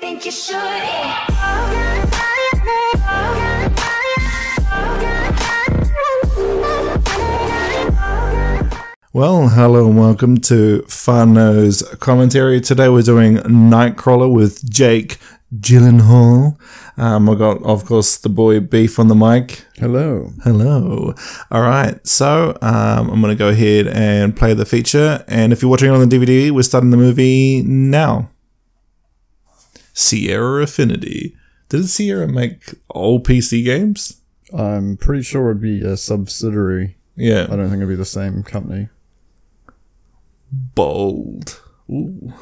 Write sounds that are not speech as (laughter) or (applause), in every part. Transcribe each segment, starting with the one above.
think you should. Well, hello and welcome to Far-No's commentary. Today we're doing Nightcrawler with Jake Gyllenhaal. Um, I got, of course, the boy Beef on the mic. Hello. Hello. All right, so um, I'm going to go ahead and play the feature. And if you're watching it on the DVD, we're starting the movie now. Sierra Affinity. Did Sierra make old PC games? I'm pretty sure it'd be a subsidiary. Yeah. I don't think it'd be the same company. bold. Ooh.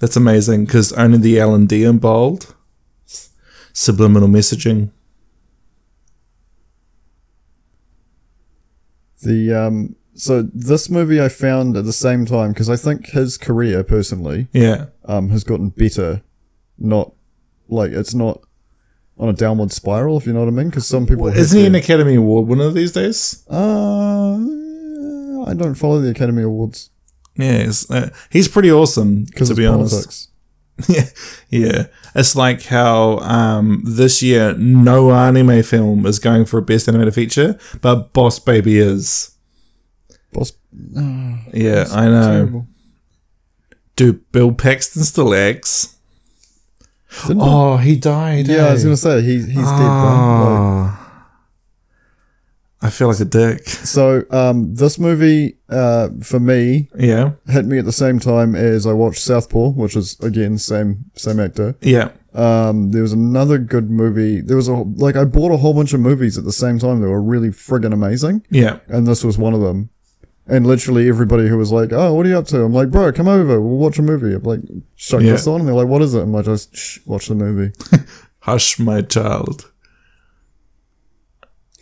That's amazing because only the L and D are bold. Subliminal messaging. The um so this movie I found at the same time because I think his career personally Yeah. um has gotten better, not like it's not on a downward spiral if you know what I mean. Because some people have Isn't he an Academy Award winner these days? Uh, I don't follow the Academy Awards Yeah, he's, uh, he's pretty awesome because to be honest. (laughs) yeah, yeah. It's like how um, this year no anime film is going for a best animated feature, but Boss Baby is. Boss. Oh, (sighs) Yeah, I know. terrible. Dude, Bill Paxton still acts. Oh, he died. yeah, I was eh? gonna say he he's dead. Like, Ah. I feel like a dick. So um, this movie, uh, for me, Yeah, hit me at the same time as I watched Southpaw, which is again same same actor. yeah, Um, there was another good movie. There was a like I bought a whole bunch of movies at the same time. They were really friggin' amazing, yeah. and this was one of them. And literally everybody who was like, "Oh, what are you up to?" I'm like, "Bro, come over. We'll watch a movie." I'm like, "Shut Yeah. this on," and they're like, "What is it?" I'm like, "Just shh, watch the movie." (laughs) Hush, my child.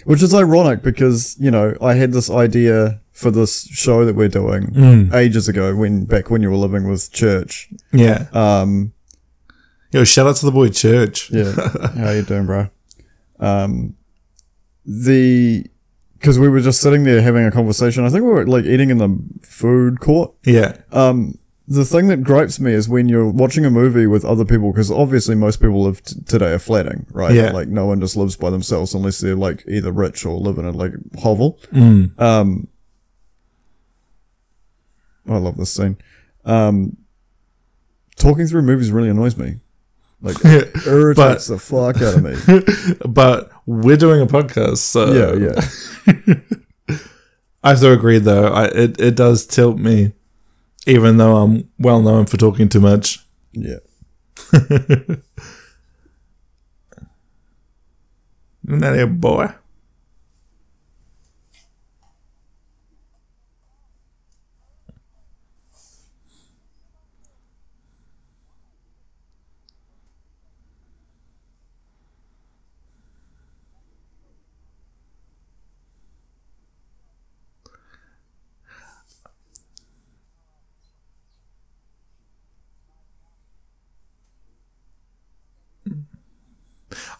Which is ironic because you know I had this idea for this show that we're doing Mm. ages ago when back when you were living with Church. Yeah. Um, Yo, shout out to the boy Church. yeah, (laughs) how you doing, bro? Um, the because we were just sitting there having a conversation. I think we were like eating in the food court. Yeah, Um, the thing that gripes me is when you're watching a movie with other people, because obviously most people live t- today are flatting, right? Yeah. Like no one just lives by themselves unless they're like either rich or live in a like hovel. Mm. Um, I love this scene. Um, talking through movies really annoys me. Like (laughs) it irritates the fuck out of me. (laughs) but we're doing a podcast, so Yeah, yeah. (laughs) I have to agree though. I, it it does tilt me, even though I'm well known for talking too much. Yeah. Isn't that a boy?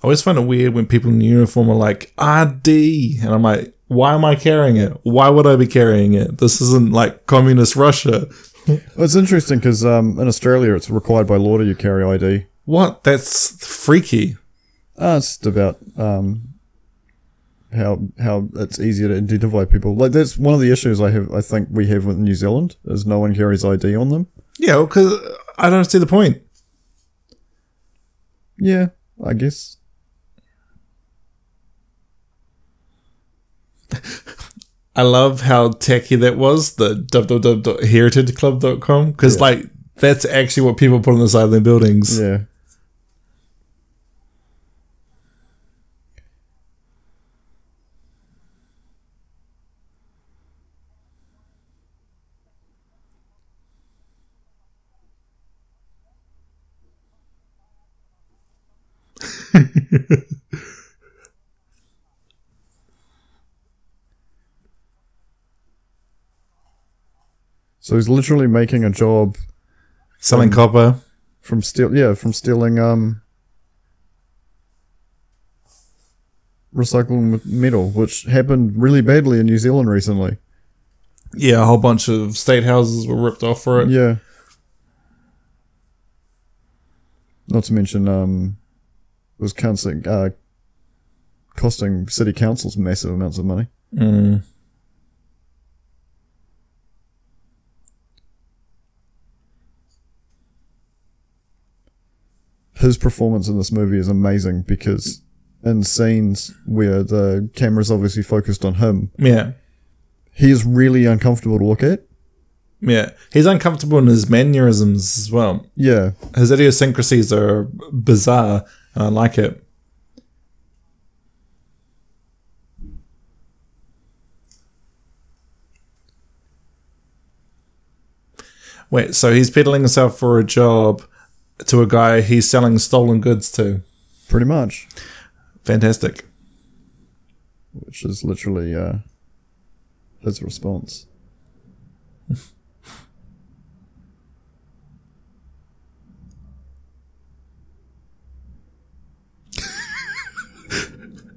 Always find it weird when people in uniform are like RD, and I'm like, why am I carrying it? Why would I be carrying it? This isn't like communist Russia. Well, it's interesting because um, in Australia it's required by law to you carry ID. What? That's freaky. Uh, it's about um, how how it's easier to identify people. Like that's one of the issues I have. I think we have with New Zealand is no one carries ID on them. Yeah, because I don't see the point. Yeah, I guess. (laughs) I love how techy that was, the www.heritageclub.com, because Yeah. like that's actually what people put on the side of their buildings. Yeah. So he's literally making a job Selling copper. from steal. Yeah, from stealing um recycling metal, which happened really badly in New Zealand recently. Yeah, a whole bunch of state houses were ripped off for it. Yeah. Not to mention, um, it was costing, uh, costing city councils massive amounts of money. Mm. His performance in this movie is amazing because in scenes where the camera's obviously focused on him, Yeah. he is really uncomfortable to look at. Yeah. He's uncomfortable in his mannerisms as well. Yeah, His idiosyncrasies are bizarre, and I like it. Wait, so he's peddling himself for a job to a guy he's selling stolen goods to. pretty much. Fantastic. Which is literally uh, his response. (laughs)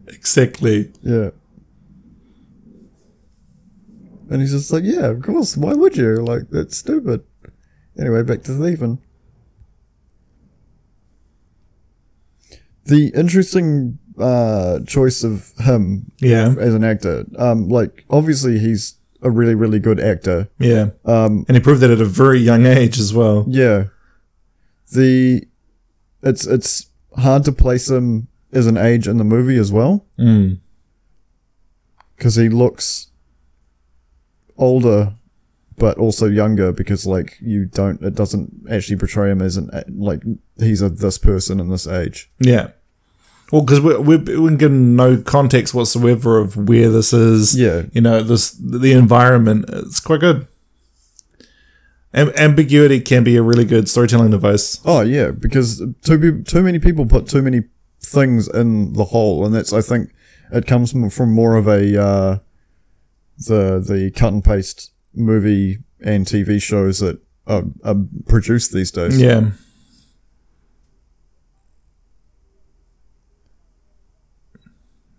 Exactly. Yeah. And he's just like, yeah, of course. Why would you? Like, that's stupid. Anyway, back to thieving. The interesting uh, choice of him Yeah. as an actor, um, like obviously he's a really, really good actor. Yeah. Um, And he proved that at a very young age as well. yeah. The it's it's hard to place him as an age in the movie as well Mm. because he looks older but also younger because like you don't it doesn't actually portray him as an like he's a this person in this age Yeah. Well, because we're, we're, we're given no context whatsoever of where this is. yeah You know, this the environment. It's quite good. Am- ambiguity can be a really good storytelling device. oh yeah because too be- too many people put too many things in the hole, and that's i think it comes from, from more of a uh the the cut and paste movie and tv shows that are, are produced these days Yeah.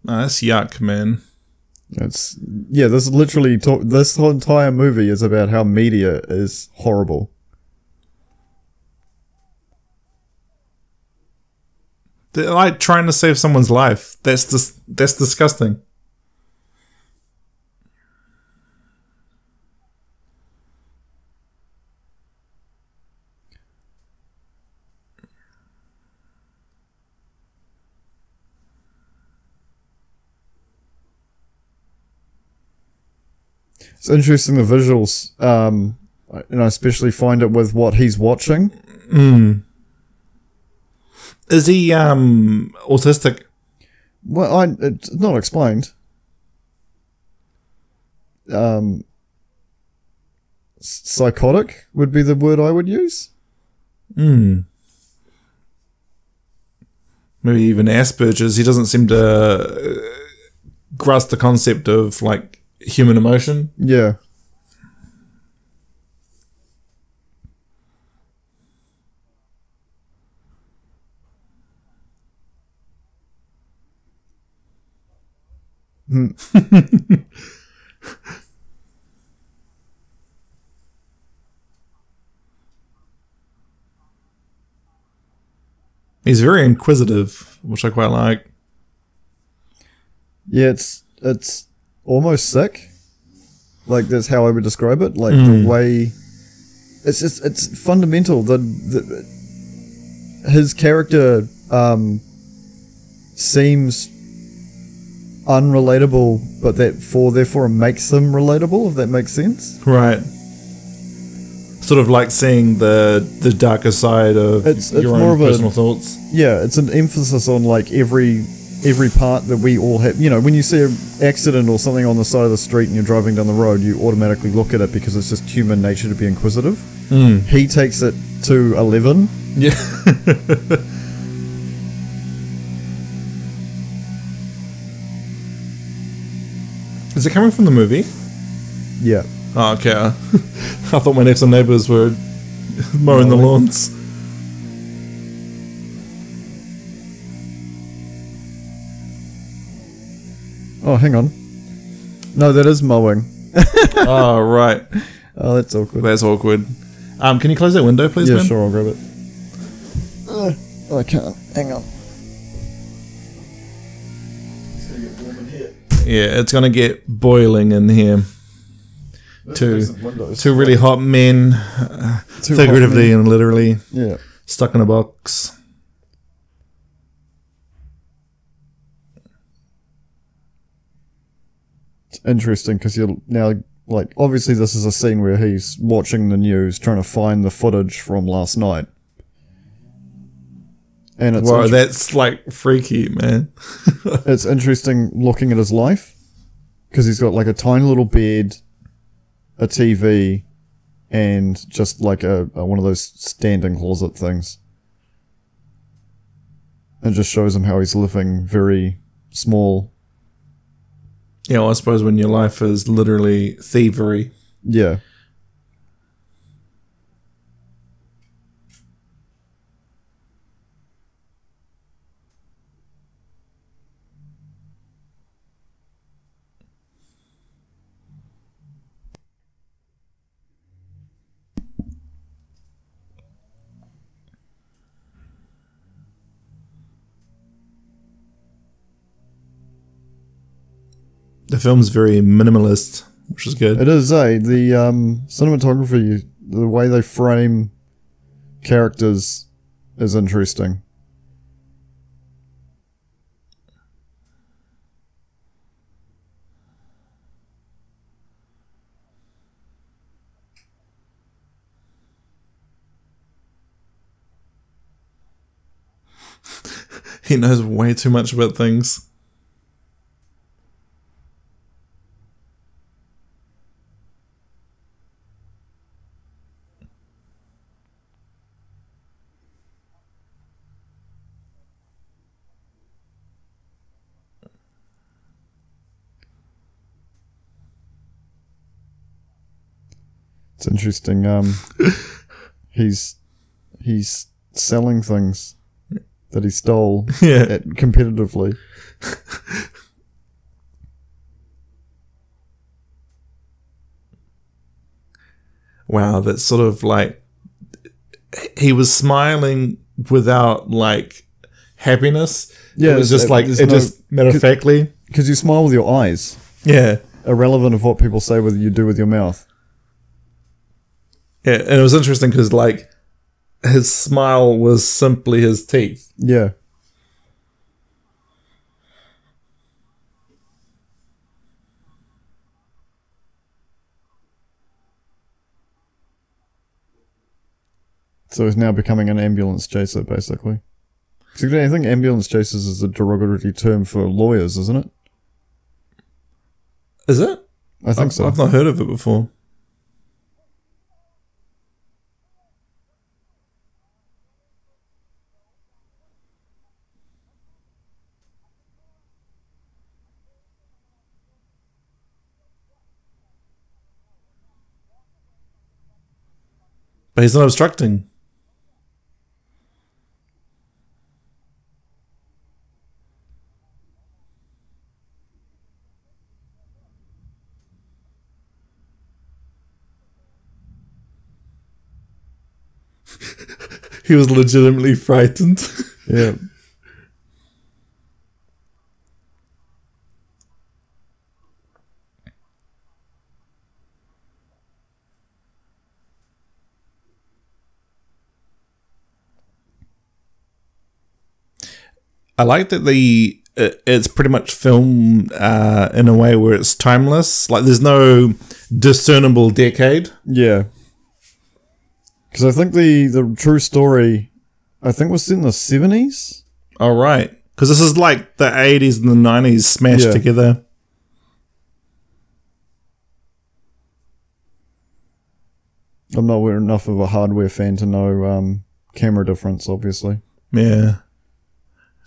That's yuck, man. It's yeah. This literally talk, this whole entire movie is about how media is horrible. They're like trying to save someone's life. That's dis- that's disgusting. It's interesting the visuals, um, and I especially find it with what he's watching. Is he um autistic? Well, I it's not explained. Um, psychotic would be the word I would use. Hmm. Maybe even Asperger's. He doesn't seem to uh, grasp the concept of like human emotion. Yeah. Hmm. He's very inquisitive, which I quite like. Yeah, it's it's almost sick. Like that's how I would describe it. Like the way it's just it's fundamental. The, the his character um, seems unrelatable, but that for therefore makes him relatable. If that makes sense. Right. Sort of like seeing the the darker side of It's- it's your own of a- personal thoughts. Yeah, it's an emphasis on like every every part that we all have. You know, when you see an accident or something on the side of the street and you're driving down the road, you automatically look at it because it's just human nature to be inquisitive. Hmm. He takes it to eleven. Yeah. (laughs) Is it coming from the movie? Yeah. Oh, okay. (laughs) I thought my next door neighbors were (laughs) mowing the lawns. Oh, hang on. No, that is mowing. (laughs) oh, right. Oh, that's awkward. That's awkward. Um, can you close that window, please, yeah, man? sure, I'll grab it. I can't. Hang on. Yeah, it's gonna get boiling in here. Two, Windows. two really hot men, uh, Two figuratively hot and literally, Yeah. stuck in a box. Interesting because you're now like obviously this is a scene where he's watching the news trying to find the footage from last night. And it's Wow, that's like freaky, man. (laughs) it's interesting looking at his life because he's got like a tiny little bed, a TV, and just like a, a one of those standing closet things. It just shows him how he's living very small. Yeah, well, I suppose when your life is literally thievery. Yeah. The film's very minimalist, which is good. It is, eh? The um, cinematography, the way they frame characters is interesting. (laughs) He knows way too much about things. Interesting. Um, (laughs) he's he's selling things that he stole (laughs) Yeah. at, competitively. (laughs) Wow, that's sort of like he was smiling without like happiness. Yeah, it was just like there's it no- just matter of factly. Because you smile with your eyes, Yeah, irrelevant of what people say, whether you do with your mouth. Yeah, and it was interesting because like his smile was simply his teeth. Yeah. So he's now becoming an ambulance chaser, basically. I think ambulance chasers is a derogatory term for lawyers, isn't it? Is it? I think I've, so. I've not heard of it before. But he's not obstructing. (laughs) He was legitimately frightened. (laughs) yeah. I like that the it, it's pretty much filmed uh, in a way where it's timeless. Like there's no discernible decade. Yeah. Because I think the, the true story, I think was in the 70s? All right, because this is like the 80s and the 90s smashed Yeah. together. I'm not enough of a hardware fan to know um, camera difference, obviously. Yeah.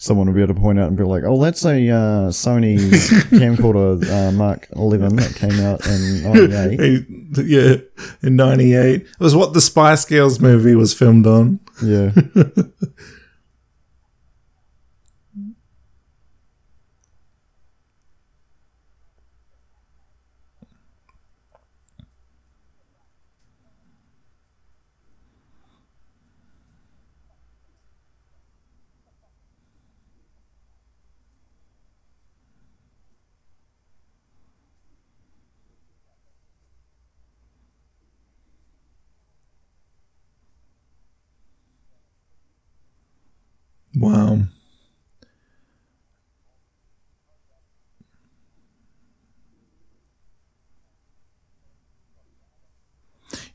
Someone will be able to point out and be like, "Oh, that's a uh, Sony (laughs) camcorder uh, Mark 11 that came out in '98." Yeah, in '98, it was what the Spice Girls movie was filmed on. Yeah, (laughs) Wow.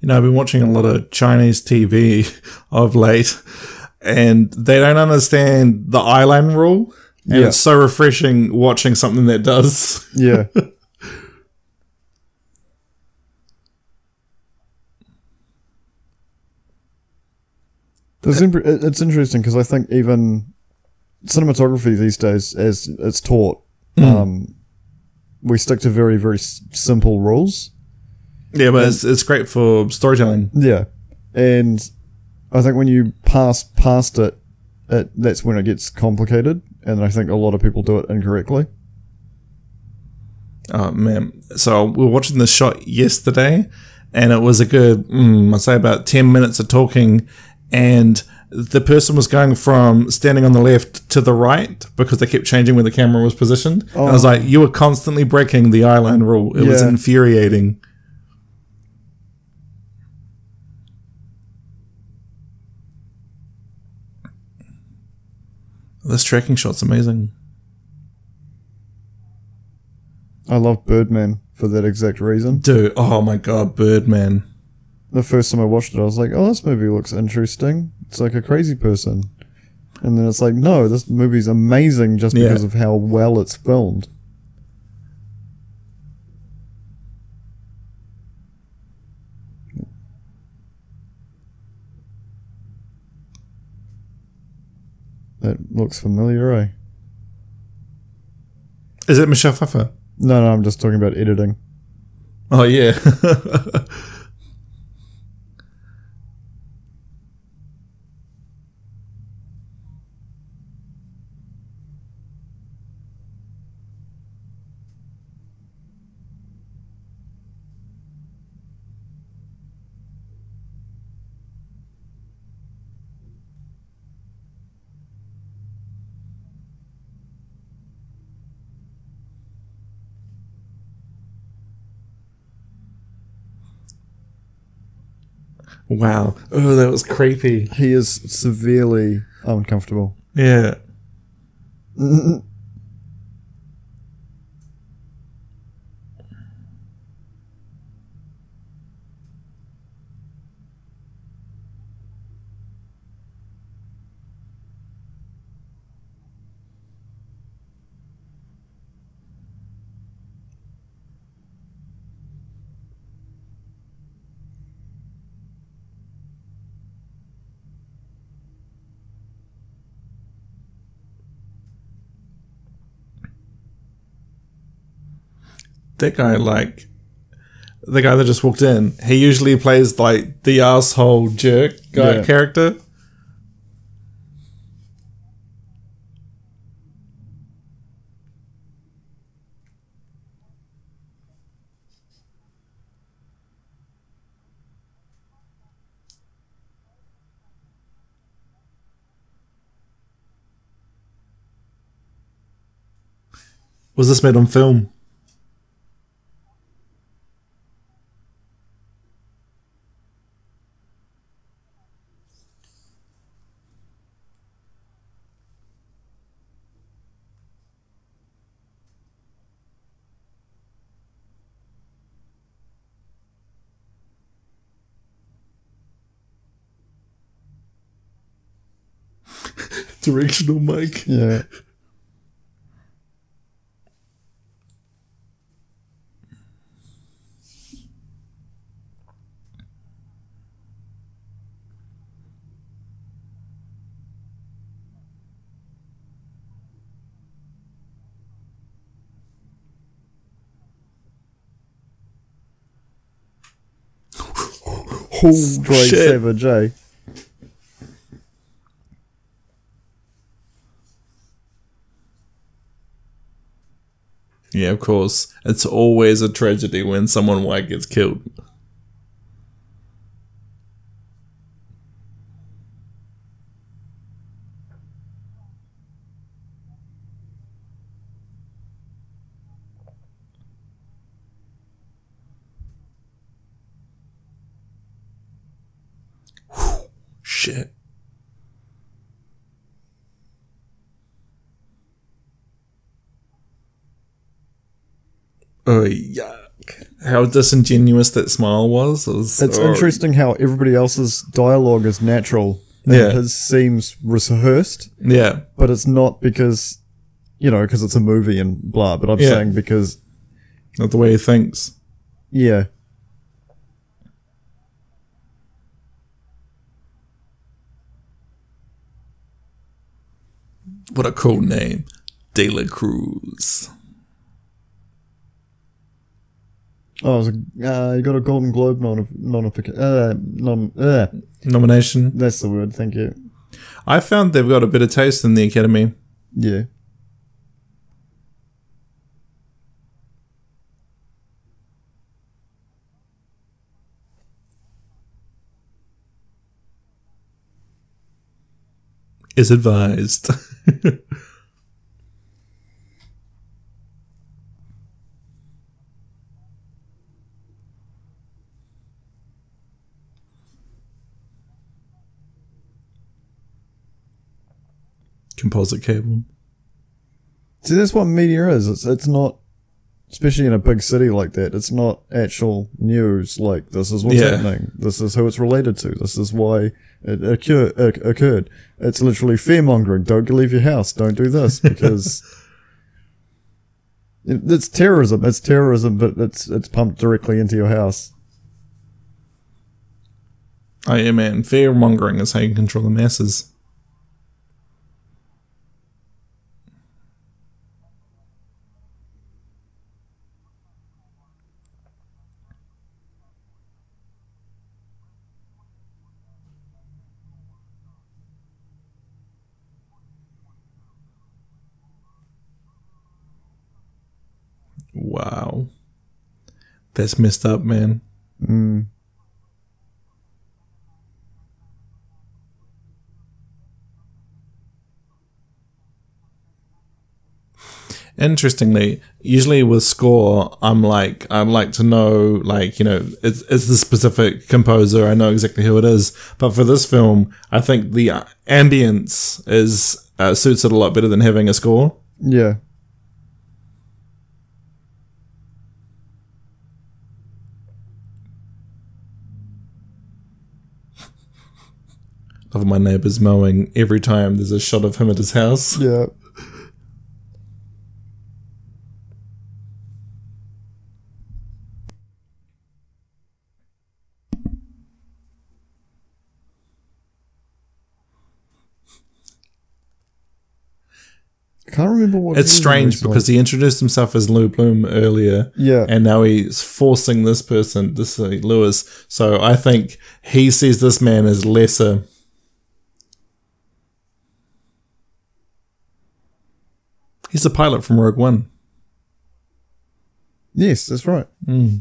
You know, I've been watching a lot of Chinese TV (laughs) of late, and they don't understand the eyeline rule. And Yeah. it's so refreshing watching something that does. Yeah. (laughs) It's, it- it's interesting because I think even cinematography these days, as it's taught, um, we stick to very, very s- simple rules. Yeah, but it's, it's great for storytelling. Yeah. And I think when you pass past it, it that's when it gets complicated. And I think a lot of people do it incorrectly. Oh man! So we were watching this shot yesterday, and it was a good, mm, I'd say, about ten minutes of talking, and the person was going from standing on the left to the right because they kept changing where the camera was positioned. And I was oh. like, you were constantly breaking the eyeline rule. It was infuriating. This tracking shot's amazing. I love Birdman for that exact reason. Dude, oh my god, Birdman. The first time I watched it, I was like, oh, this movie looks interesting. It's like a crazy person. And then it's like, no, this movie's amazing just Yeah. because of how well it's filmed. That looks familiar, eh? Is it Michelle Pfeiffer? No, no, I'm just talking about editing. Oh yeah. (laughs) wow. Oh, that was creepy. He is severely uncomfortable. Yeah. (laughs) That guy, like, the guy that just walked in, he usually plays like the asshole jerk guy Yeah. character. Was this made on film? Directional mic. Yeah. Straight shit. Savage, Yeah, of course. It's always a tragedy when someone white gets killed. Whew, Shit. Oh yuck! How disingenuous that smile was. It was It's oh, interesting how everybody else's dialogue is natural. And Yeah. his seems rehearsed, Yeah, but it's not because, you know, because it's a movie and blah. But I'm Yeah. saying because, not the way he thinks. yeah, What a cool name, De La Cruz. Oh, it was a, uh, you got a Golden Globe non non uh, non uh, Nomination. that's the word. Thank you. I found they've got a bit of taste in the Academy. Yeah. Is advised. (laughs) Composite cable. See, that's what media is. It's it's not, especially in a big city like that. It's not actual news. Like this is what's Yeah. happening. This is who it's related to. This is why it occur, occurred. It's literally fear mongering. Don't leave your house. Don't do this (laughs) because it's terrorism. It's terrorism, but it's it's pumped directly into your house. Oh yeah, man. Fear mongering is how you control the masses. Wow. That's messed up, man. Interestingly, usually with score, I'm like, I'd like to know, like, you know, it's, it's the specific composer. I know exactly who it is. But for this film, I think the ambience is uh, suits it a lot better than having a score. Yeah. Love my neighbours mowing every time there's a shot of him at his house. Yeah. I can't remember what. It's strange because he introduced himself as Lou Bloom earlier. Yeah. And now he's forcing this person, this uh, Lewis. So I think he sees this man as lesser. He's the pilot from Rogue One. yes, that's right. Hmm.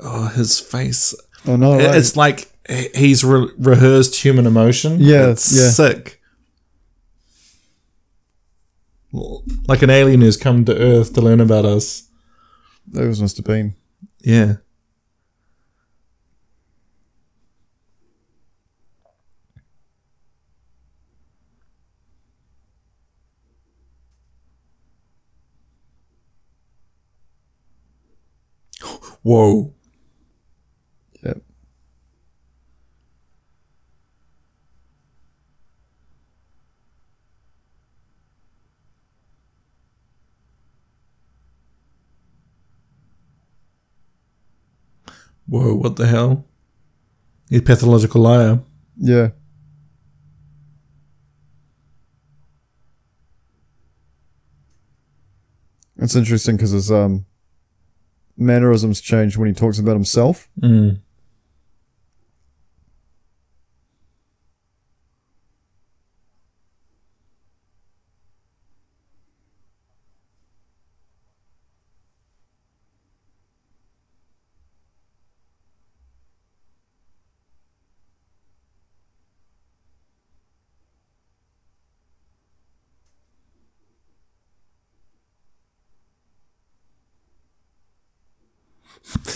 Oh, his face. Oh no, right. It's like he's re- rehearsed human emotion. Yeah, It's yeah. sick. Like an alien who's come to Earth to learn about us. that was Mr. Bean. Yeah. (gasps) Whoa. Yep. Whoa, what the hell? He's a pathological liar. Yeah. It's interesting because his um, mannerisms change when he talks about himself. Mm.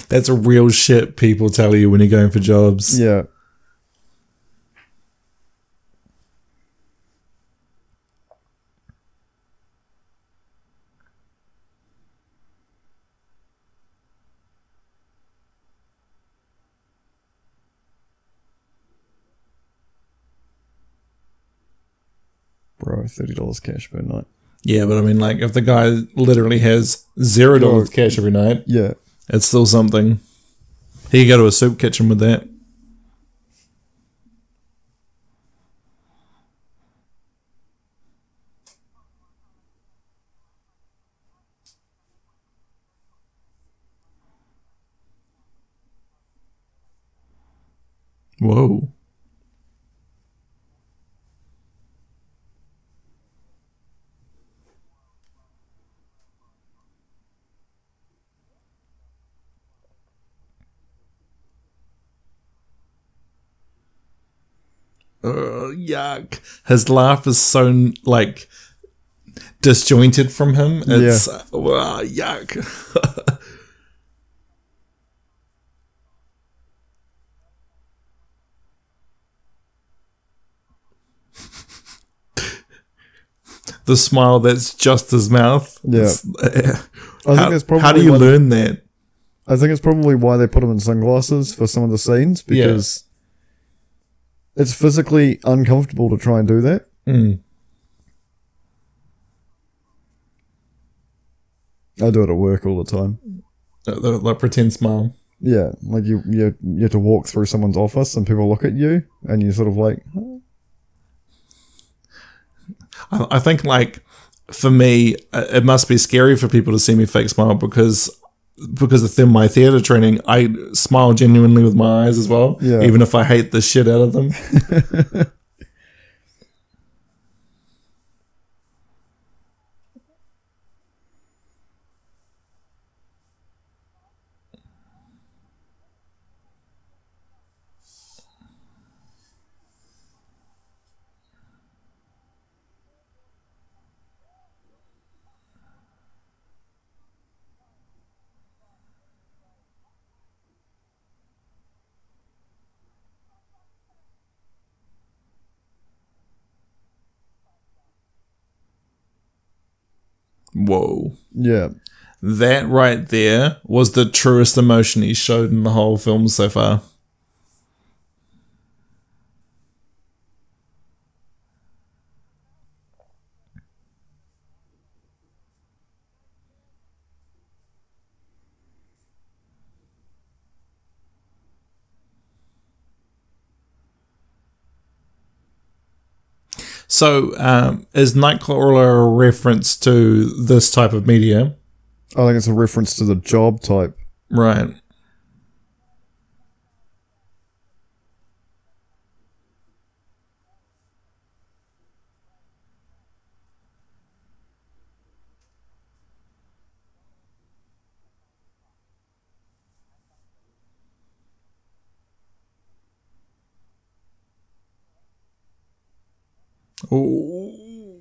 That's a real shit people tell you when you're going for jobs. Yeah. Bro, thirty dollars cash per night. Yeah, but I mean, like, if the guy literally has zero dollars cash every night, Yeah. It's still something. He could go to a soup kitchen with that. Whoa. uh, yuck. His laugh is so like disjointed from him. It's uh, wow, yuck. (laughs) the smile that's just his mouth. Yeah. It's- I think how, that's probably how do you learn that? I think it's probably why they put him in sunglasses for some of the scenes because it's physically uncomfortable to try and do that. Mm. I do it at work all the time. The, the pretend smile. Yeah, like you, you you have to walk through someone's office and people look at you and you're sort of like, I, I think like for me, it must be scary for people to see me fake smile because because of them, my theater training, I smile genuinely with my eyes as well, Yeah. even if I hate the shit out of them. (laughs) Whoa. Yeah, That right there was the truest emotion he showed in the whole film so far. So, um, is Nightcrawler a reference to this type of media? I think it's a reference to the job type. Right. Ooh.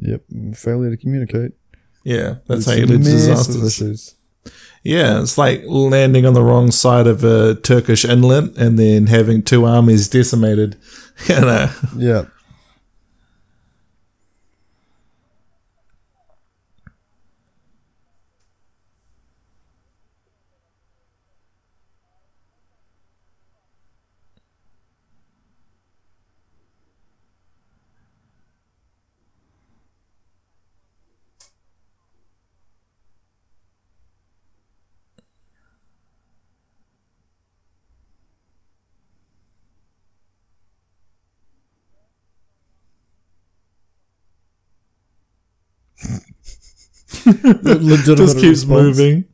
Yep, failure to communicate. Yeah, that's how It's you lead to issues. Yeah, it's like landing on the wrong side of a Turkish inlet and then having two armies decimated. (laughs) You know. Yeah, legitimate just keeps response. moving.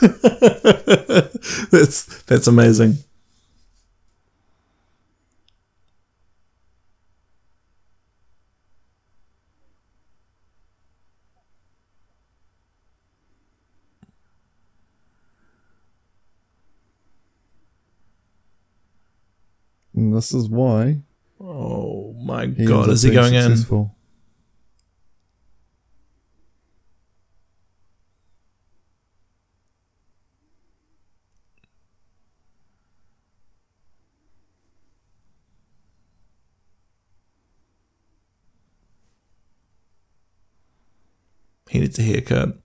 (laughs) that's that's amazing. This is why Oh my god, is he going in? successful. He needs a haircut.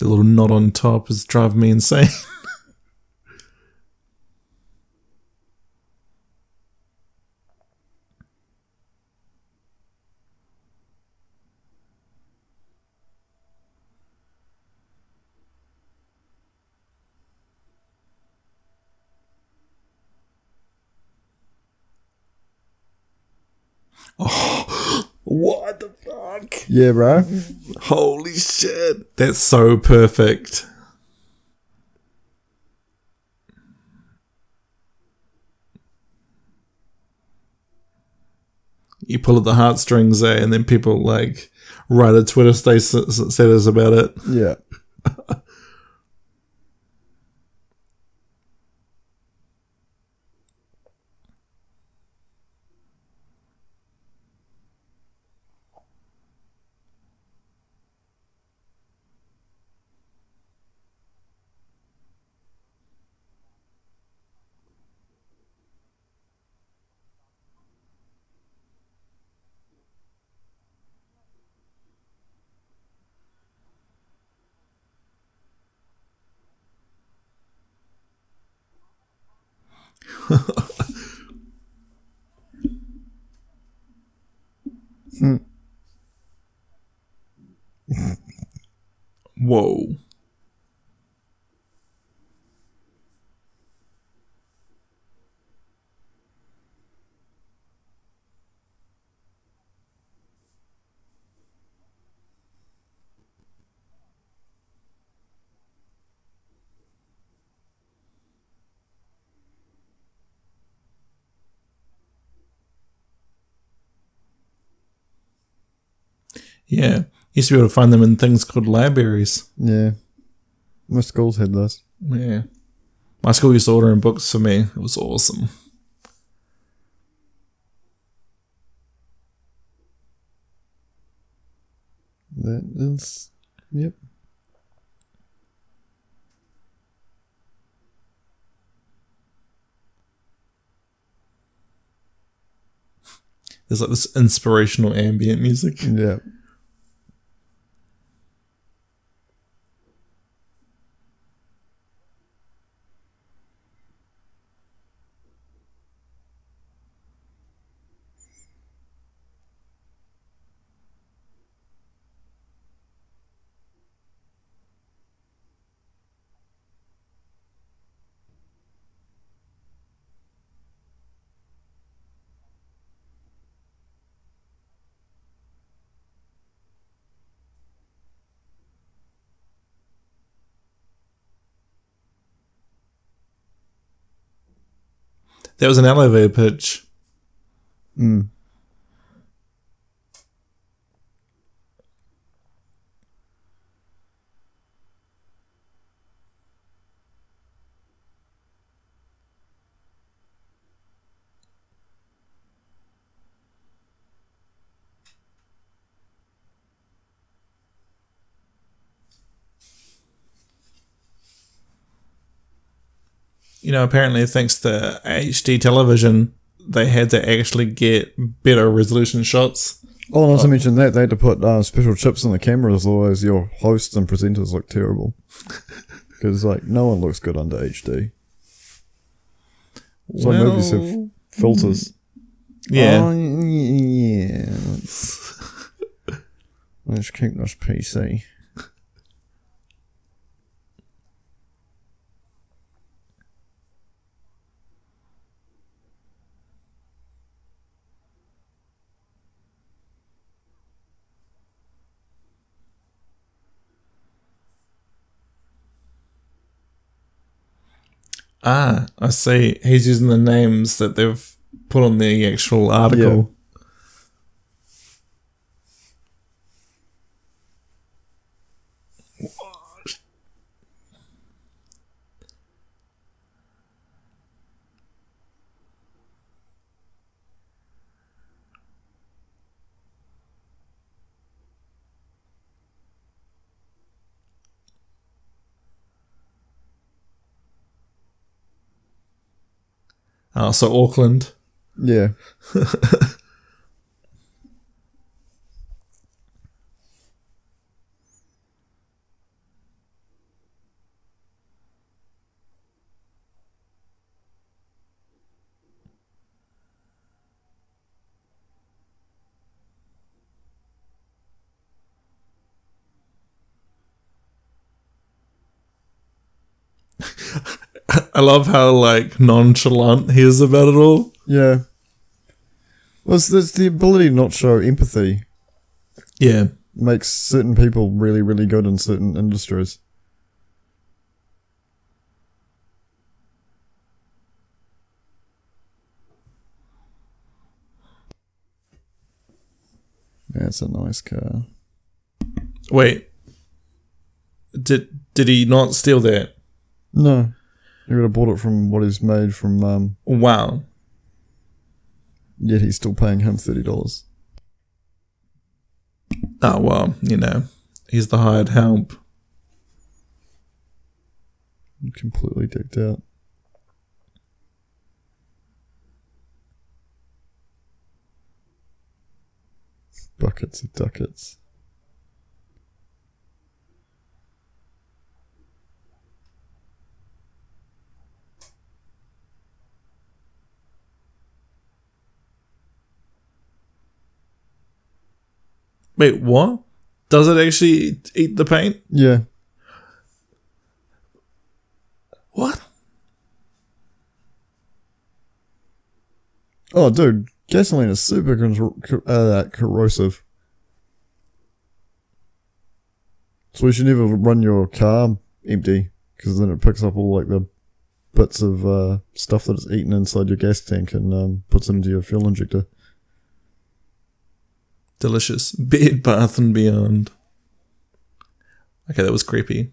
The little knot on top is driving me insane. (laughs) what the fuck? Yeah, bro. Holy shit. That's so perfect. You pull at the heartstrings, eh? And then people like write a Twitter status about it. Yeah. (laughs) Whoa. Yeah. Used to be able to find them in things called libraries. Yeah. My schools had those. Yeah. My school used to order in books for me. It was awesome. That is. Yep. There's like this inspirational ambient music. Yeah. That was an elevator pitch. Mm. You know, apparently, thanks to HD television, they had to actually get better resolution shots. Oh, not to mention that they had to put uh, special chips in the cameras, otherwise your hosts and presenters look terrible. (laughs) Because like no one looks good under HD. So Well, movies have filters. Yeah. Oh, yeah. Let's, (laughs) let's keep this PC. Ah, I see. He's using the names that they've put on the actual article. Oh, so Auckland. Yeah. (laughs) I love how like nonchalant he is about it all. Yeah. Well, it's, it's the ability to not show empathy Yeah. makes certain people really, really good in certain industries. That's a nice car. Wait. Did did he not steal that? No, he would have bought it from what he's made from. Um, Wow. yet he's still paying him thirty dollars. Oh well, you know, he's the hired help. Completely decked out. Buckets of ducats. Wait, what? Does it actually eat the paint? Yeah, What? Oh, dude, gasoline is super con- uh, corrosive. So you should never run your car empty, because then it picks up all like the bits of uh, stuff that it's eaten inside your gas tank and um, puts it into your fuel injector. Delicious. (laughs) Bed Bath and Beyond. Okay, that was creepy.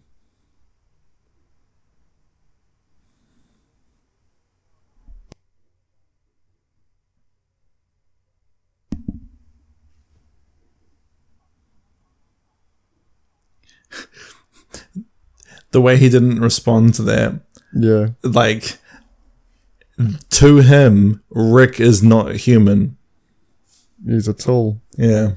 (laughs) the way he didn't respond to that, Yeah, like, to him, Rick is not human. He's a tool. Yeah.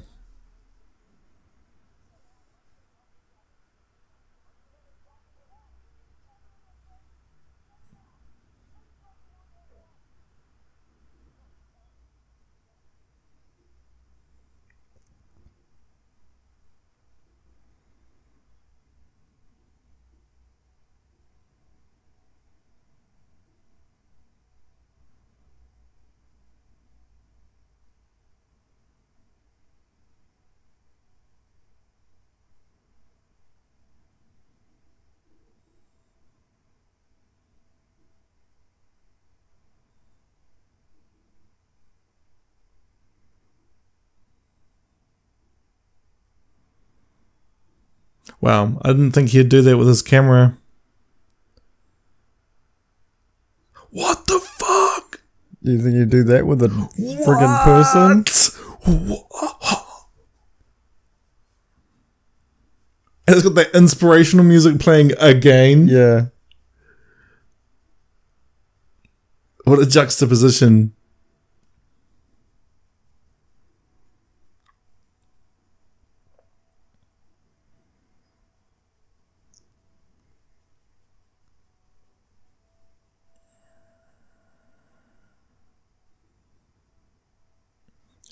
Wow, I didn't think he'd do that with his camera. What the fuck? Do You think you do that with a friggin' person? What? It's got that inspirational music playing again. Yeah. What a juxtaposition.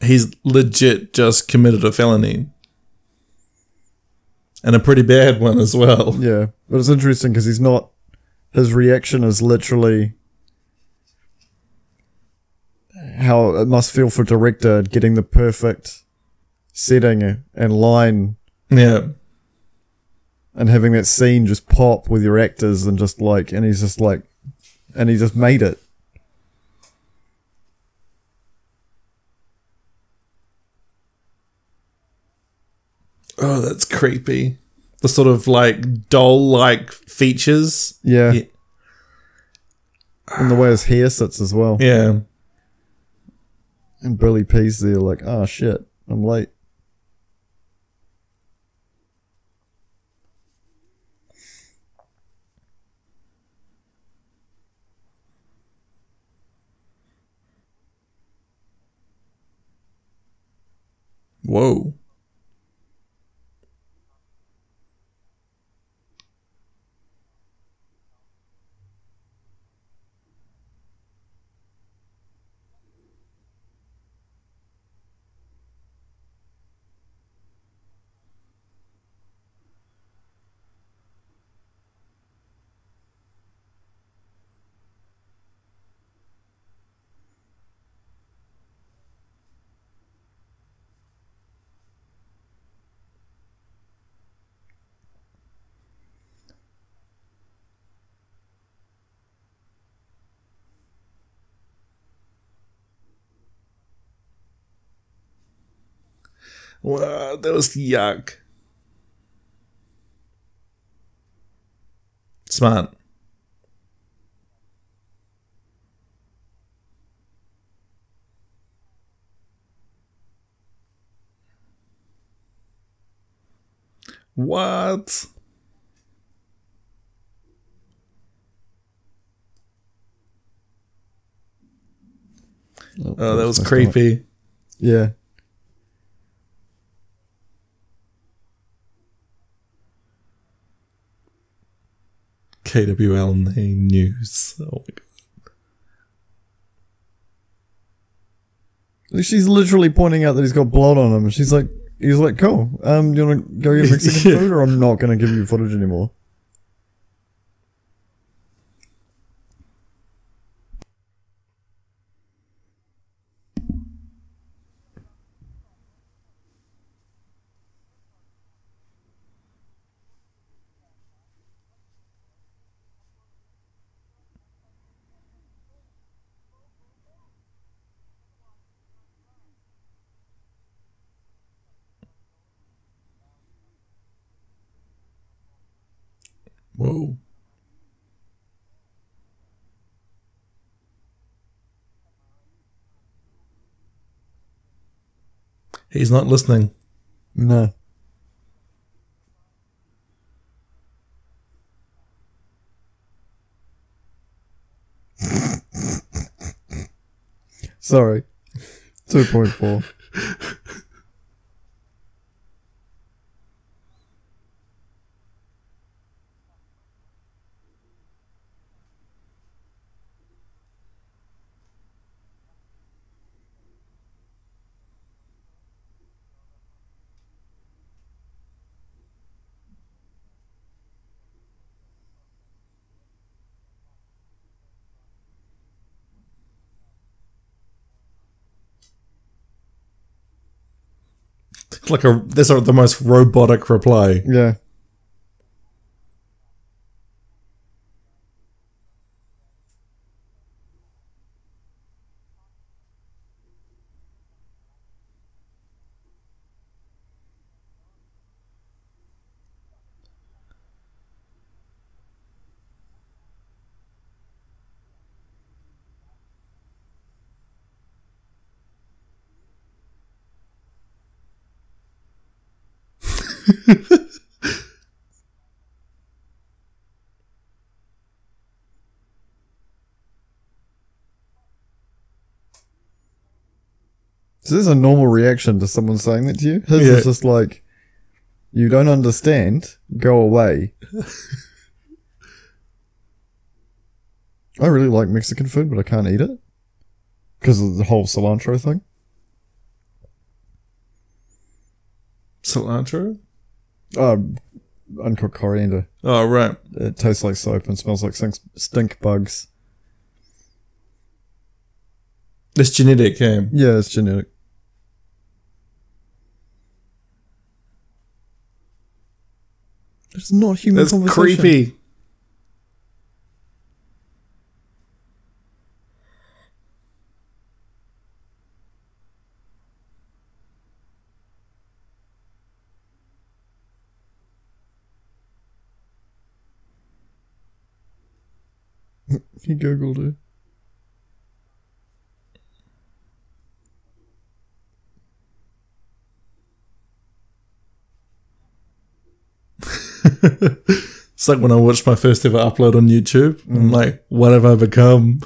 He's legit just committed a felony. And a pretty bad one as well. Yeah, but it's interesting because he's not. His reaction is literally how it must feel for a director getting the perfect setting and line Yeah. and having that scene just pop with your actors and just like, and he's just like, and he just made it. Oh, that's creepy. The sort of like doll like features. Yeah. Yeah. And the way his hair sits as well. Yeah. And Billy P's there like, oh shit, I'm late. Whoa. Wow, that was yuck. Smart. What? Oh, oh that was that's my stomach. creepy. Yeah. KWL name news. Oh my god. She's literally pointing out that he's got blood on him. She's like, he's like, cool. Um, do you want to go get Mexican (laughs) Yeah. food, or I'm not going to give you footage anymore. Whoa. He's not listening. No. Sorry. 2.4. (laughs) Like a this a, the most robotic reply. Yeah. (laughs) So this is a normal reaction to someone saying that to you. His Yeah. is just like, you don't understand, go away. (laughs) I really like Mexican food, but I can't eat it. Because of the whole cilantro thing. Cilantro? Oh, uncooked coriander. Oh right. It tastes like soap and smells like stink, stink bugs. It's genetic, yeah. Yeah, it's genetic. It's not human That's creepy. He googled her. (laughs) It's like when I watched my first ever upload on YouTube. Mm. I'm like, what have I become?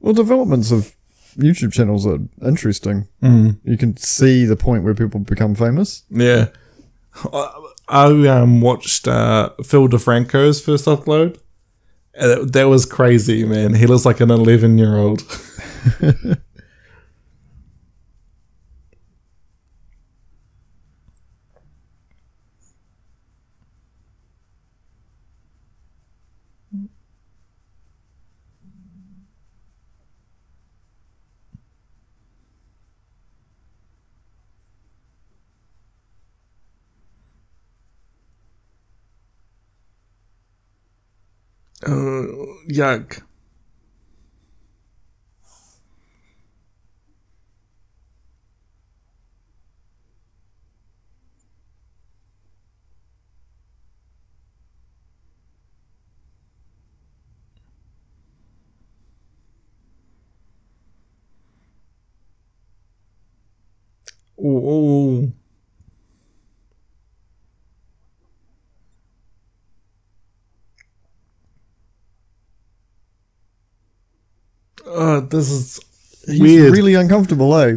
Well, developments of YouTube channels are interesting. Mm. You can see the point where people become famous. Yeah. I, I um, watched uh, Phil DeFranco's first upload. That, that was crazy, man. He looks like an 11 year old. (laughs) Uh, yuck. Uh, this is He's weird. really uncomfortable, eh?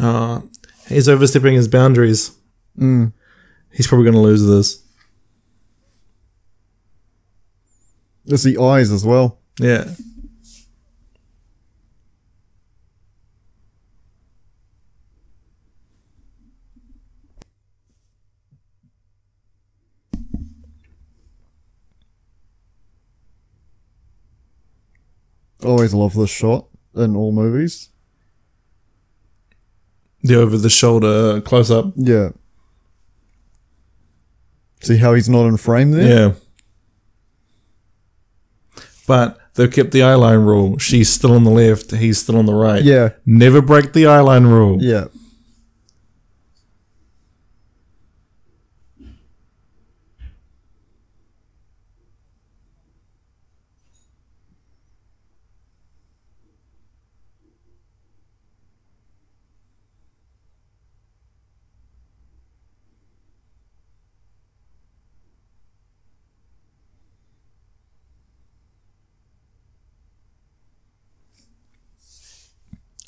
Uh, he's overstepping his boundaries. Mm. He's probably going to lose this. It's the eyes as well. Yeah. Always love this shot in all movies. The over the shoulder close up. Yeah. See how he's not in frame there? Yeah. But they've kept the eyeline rule. She's still on the left, he's still on the right. Yeah. Never break the eyeline rule. Yeah.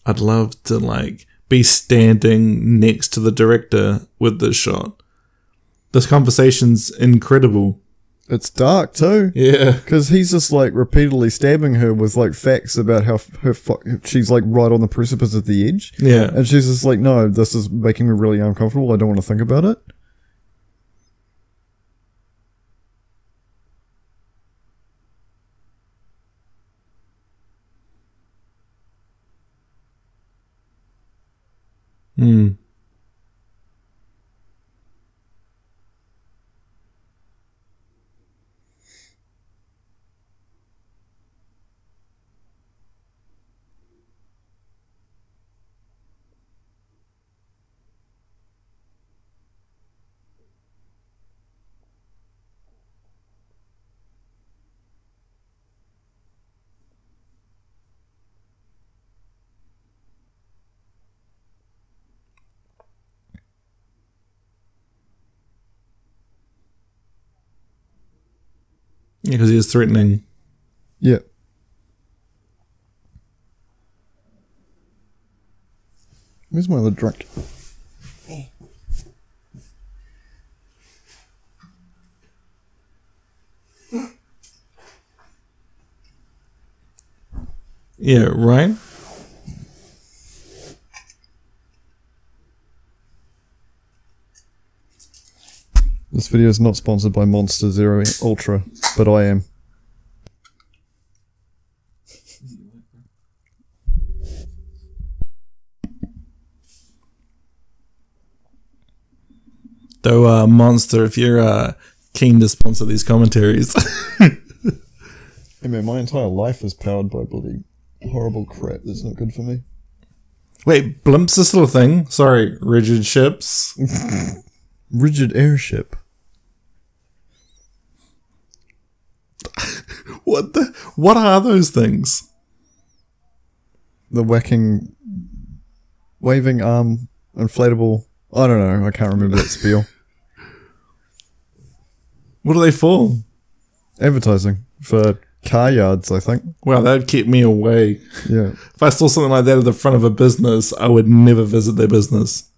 I'd love to like be standing next to the director with this shot. This conversation's incredible. It's dark too. Yeah. Because he's just like repeatedly stabbing her with like facts about how her fu- she's like right on the precipice of the edge. Yeah. And she's just like, no, this is making me really uncomfortable. I don't want to think about it. Hmm. Yeah, because he is threatening. Yeah. Where's my other drink? Yeah, right? This video is not sponsored by Monster Zero Ultra, but I am. Though, uh, Monster, if you're uh, keen to sponsor these commentaries, (laughs) Hey man, my entire life is powered by bloody horrible crap that's not good for me. wait, blimps this little thing. Sorry, rigid ships. (laughs) Rigid airship. What the? What are those things? The whacking, waving arm, inflatable. I don't know. I can't remember that spiel. (laughs) What are they for? Advertising for car yards, I think. Wow, that'd keep me away. Yeah. If I saw something like that at the front of a business, I would never visit their business.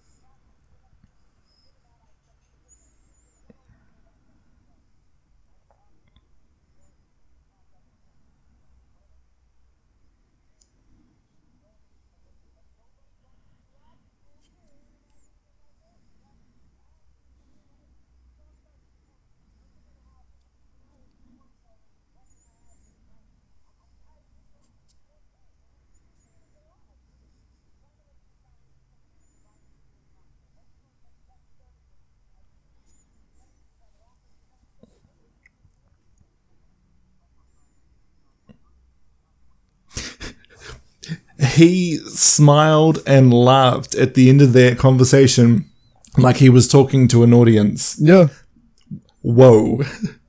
He smiled and laughed at the end of that conversation like he was talking to an audience. Yeah. Whoa. (laughs)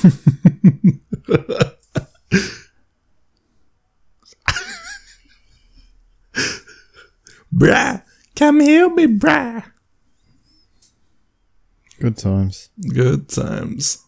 (laughs) Brah, come help me, brah. Good times. Good times.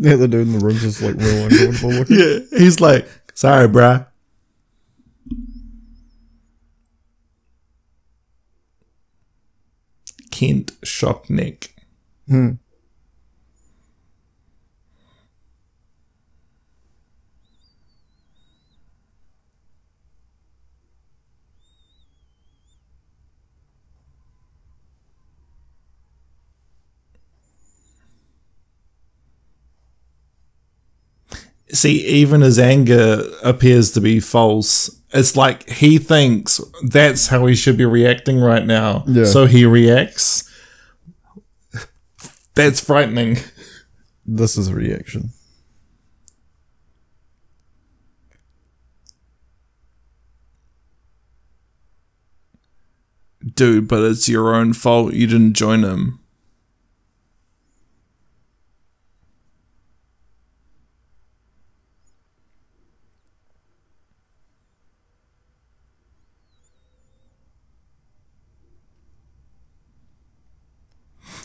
(laughs) Yeah, the dude in the room's just like real uncomfortable looking. Yeah, he's like, sorry, bruh. Kent Shocknek. Hmm. See, even his anger appears to be false. It's like he thinks that's how he should be reacting right now. Yeah. So he reacts. That's frightening. This is a reaction. Dude, but it's your own fault you didn't join him.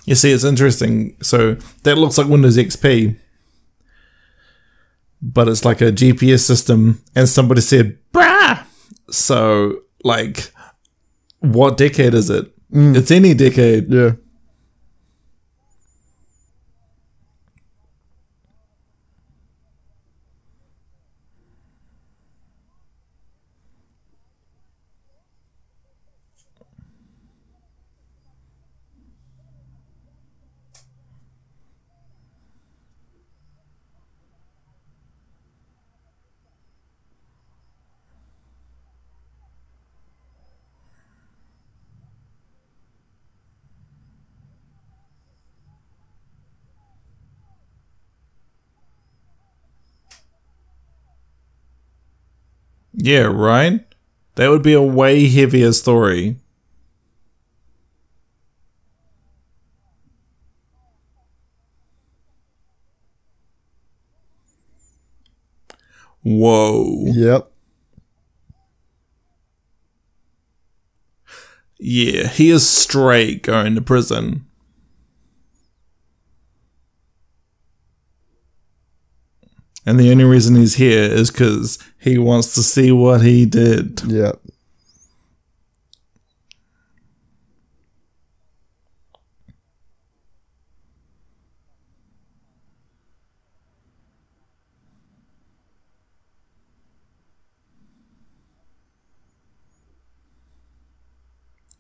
You see, it's interesting. So that looks like Windows XP, but it's like a GPS system, and somebody said, "Brah." So, like, what decade is it? Mm. It's any decade. Yeah. Yeah, right. That would be a way heavier story. Whoa. Yep. Yeah, he is straight going to prison. And the only reason he's here is because he wants to see what he did. Yep.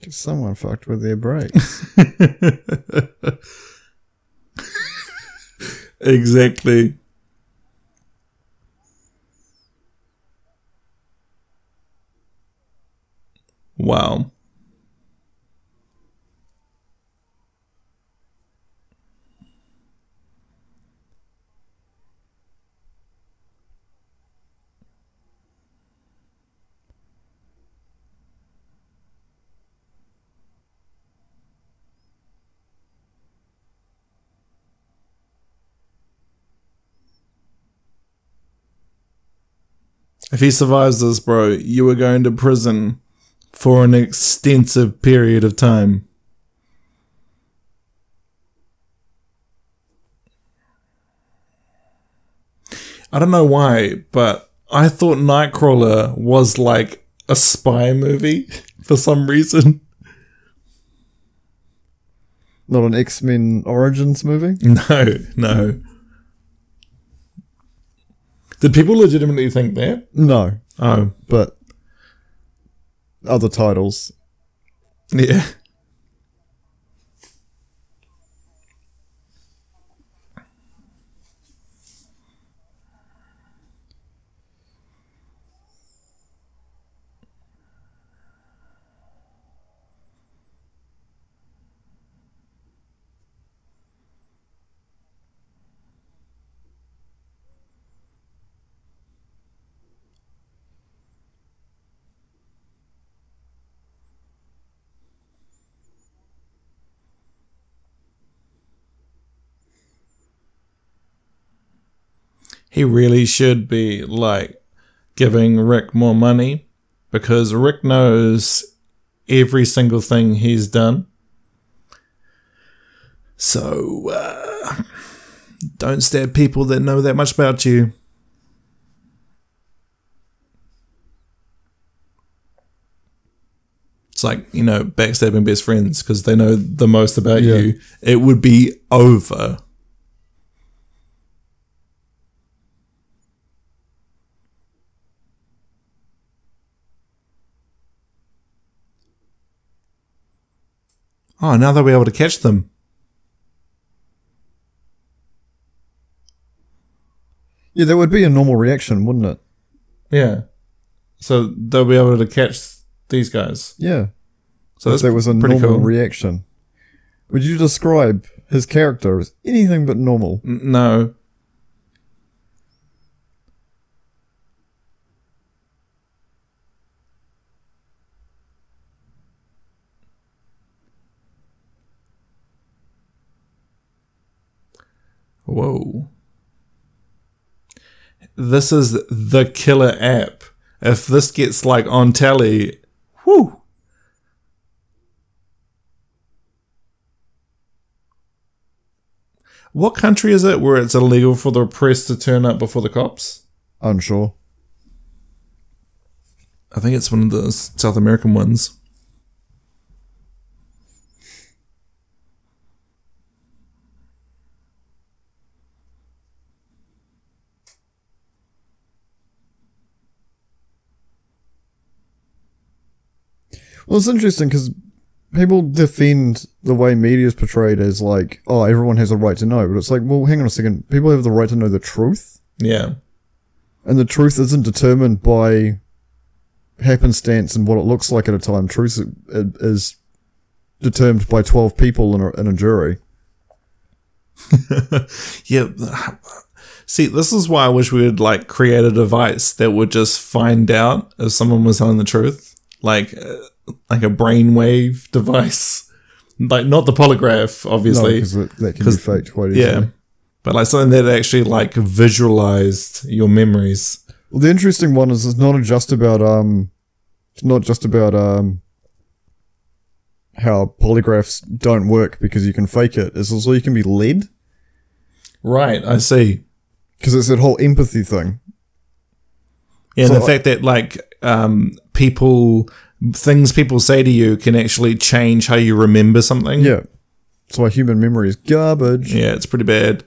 Someone fucked with their brakes. (laughs) Exactly. Wow. If he survives this, bro, you are going to prison for an extensive period of time. I don't know why, but I thought Nightcrawler was like a spy movie (laughs) for some reason. Not an X Men Origins movie. (laughs) No, no. Did people legitimately think that? No, Oh, but other titles. yeah. He really should be like giving Rick more money because Rick knows every single thing he's done. So, uh, don't stab people that know that much about you. It's like, you know, backstabbing best friends because they know the most about Yeah. you. It would be over. Oh, now they'll be able to catch them. Yeah, that would be a normal reaction, wouldn't it? Yeah. So they'll be able to catch these guys. Yeah. So that's that was a normal cool. reaction. Would you describe his character as anything but normal? No. Whoa. This is the killer app. If this gets like on telly, whoo. What country is it where it's illegal for the press to turn up before the cops? Unsure. I think it's one of the South American ones. Well, it's interesting because people defend the way media is portrayed as like, oh, everyone has a right to know, but it's like, well, hang on a second. People have the right to know the truth, Yeah. and the truth isn't determined by happenstance and what it looks like at a time. Truth is determined by twelve people in a, in a jury. (laughs) Yeah. (sighs) See, this is why I wish we would like create a device that would just find out if someone was telling the truth, like uh, like a brainwave device, (laughs) like not the polygraph, obviously. because that, that can be faked quite easily. yeah, but like something that actually like visualized your memories. Well, the interesting one is it's not just about um, it's not just about um, how polygraphs don't work because you can fake it. It's also you can be led Right, I see. because it's that whole empathy thing. Yeah, So the fact that like um, people, things people say to you can actually change how you remember something. Yeah, that's why human memory is garbage. yeah, it's pretty bad.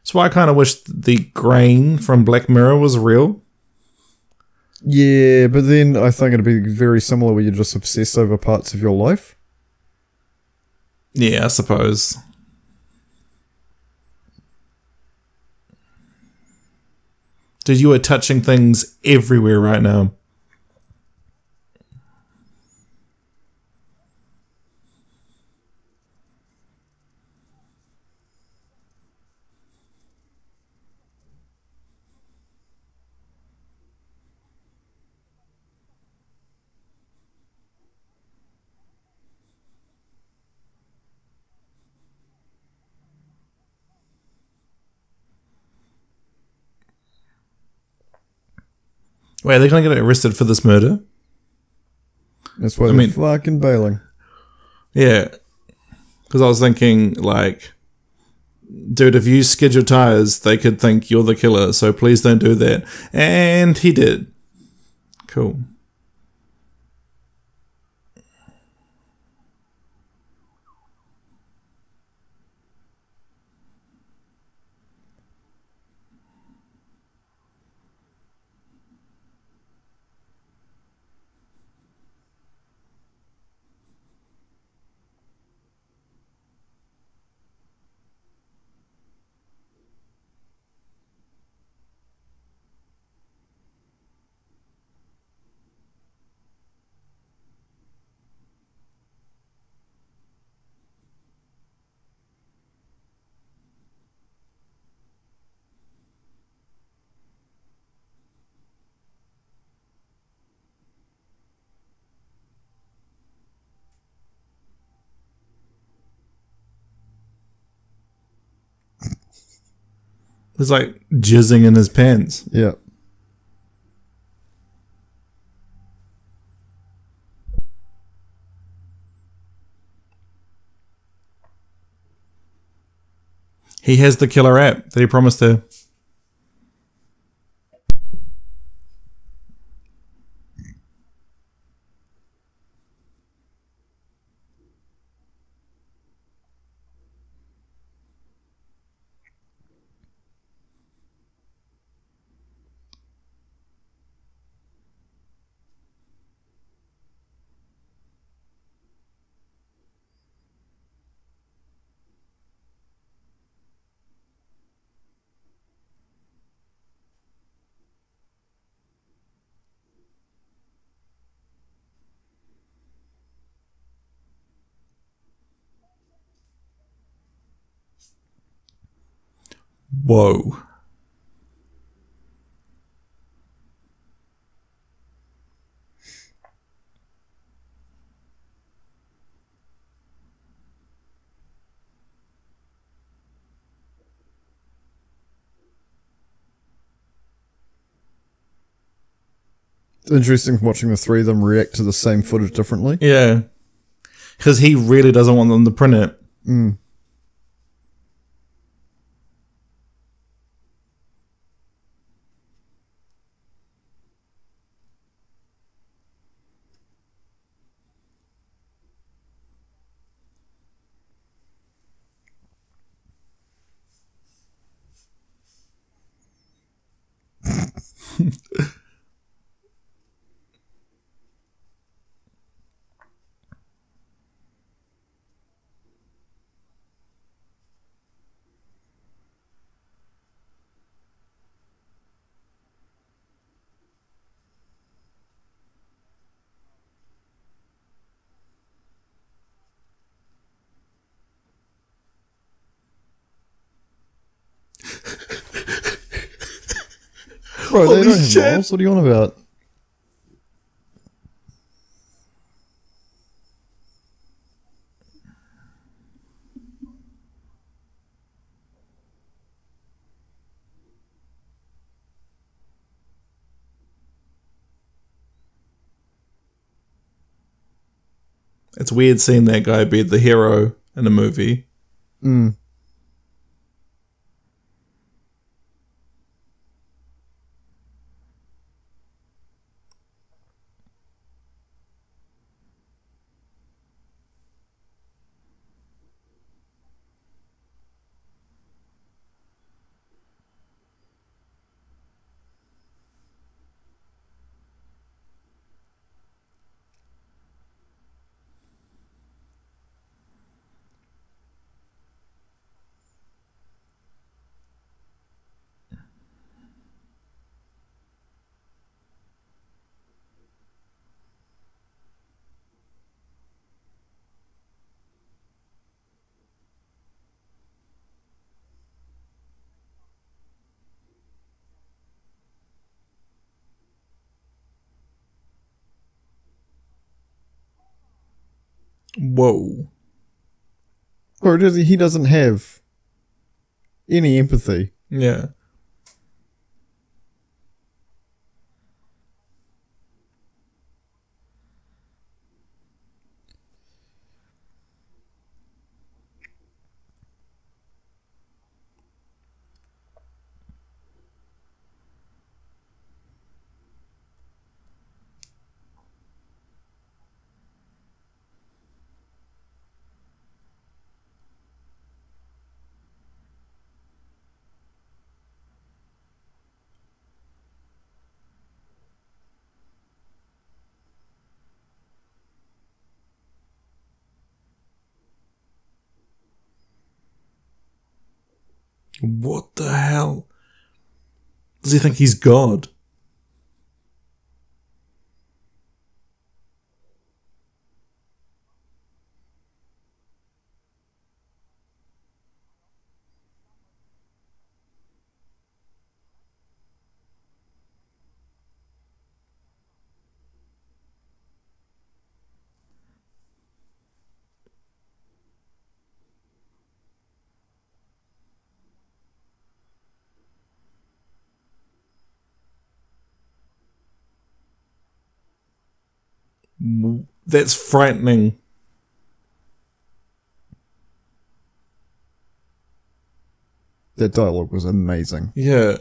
That's why I kind of wish the grain from Black Mirror was real. Yeah, but then I think it'd be very similar where you just obsess over parts of your life. Yeah, I suppose. Dude, you are touching things everywhere right now. Wait, are they going to get arrested for this murder? That's why I they're mean- fucking bailing. Yeah. Because I was thinking, like, dude, if you skid your tires, they could think you're the killer, so please don't do that. And he did. Cool. He's like jizzing in his pants. Yeah. He has the killer app that he promised her. Whoa. Interesting watching the three of them react to the same footage differently. Yeah. Because he really doesn't want them to print it. Mm. Bro, Holy they don't have shit. moles. What are you on about? It's weird seeing that guy be the hero in a movie. Mm. Whoa. Or does he, he doesn't have any empathy. Yeah. What the hell? Does he think he's God? That's frightening. That dialogue was amazing. Yeah.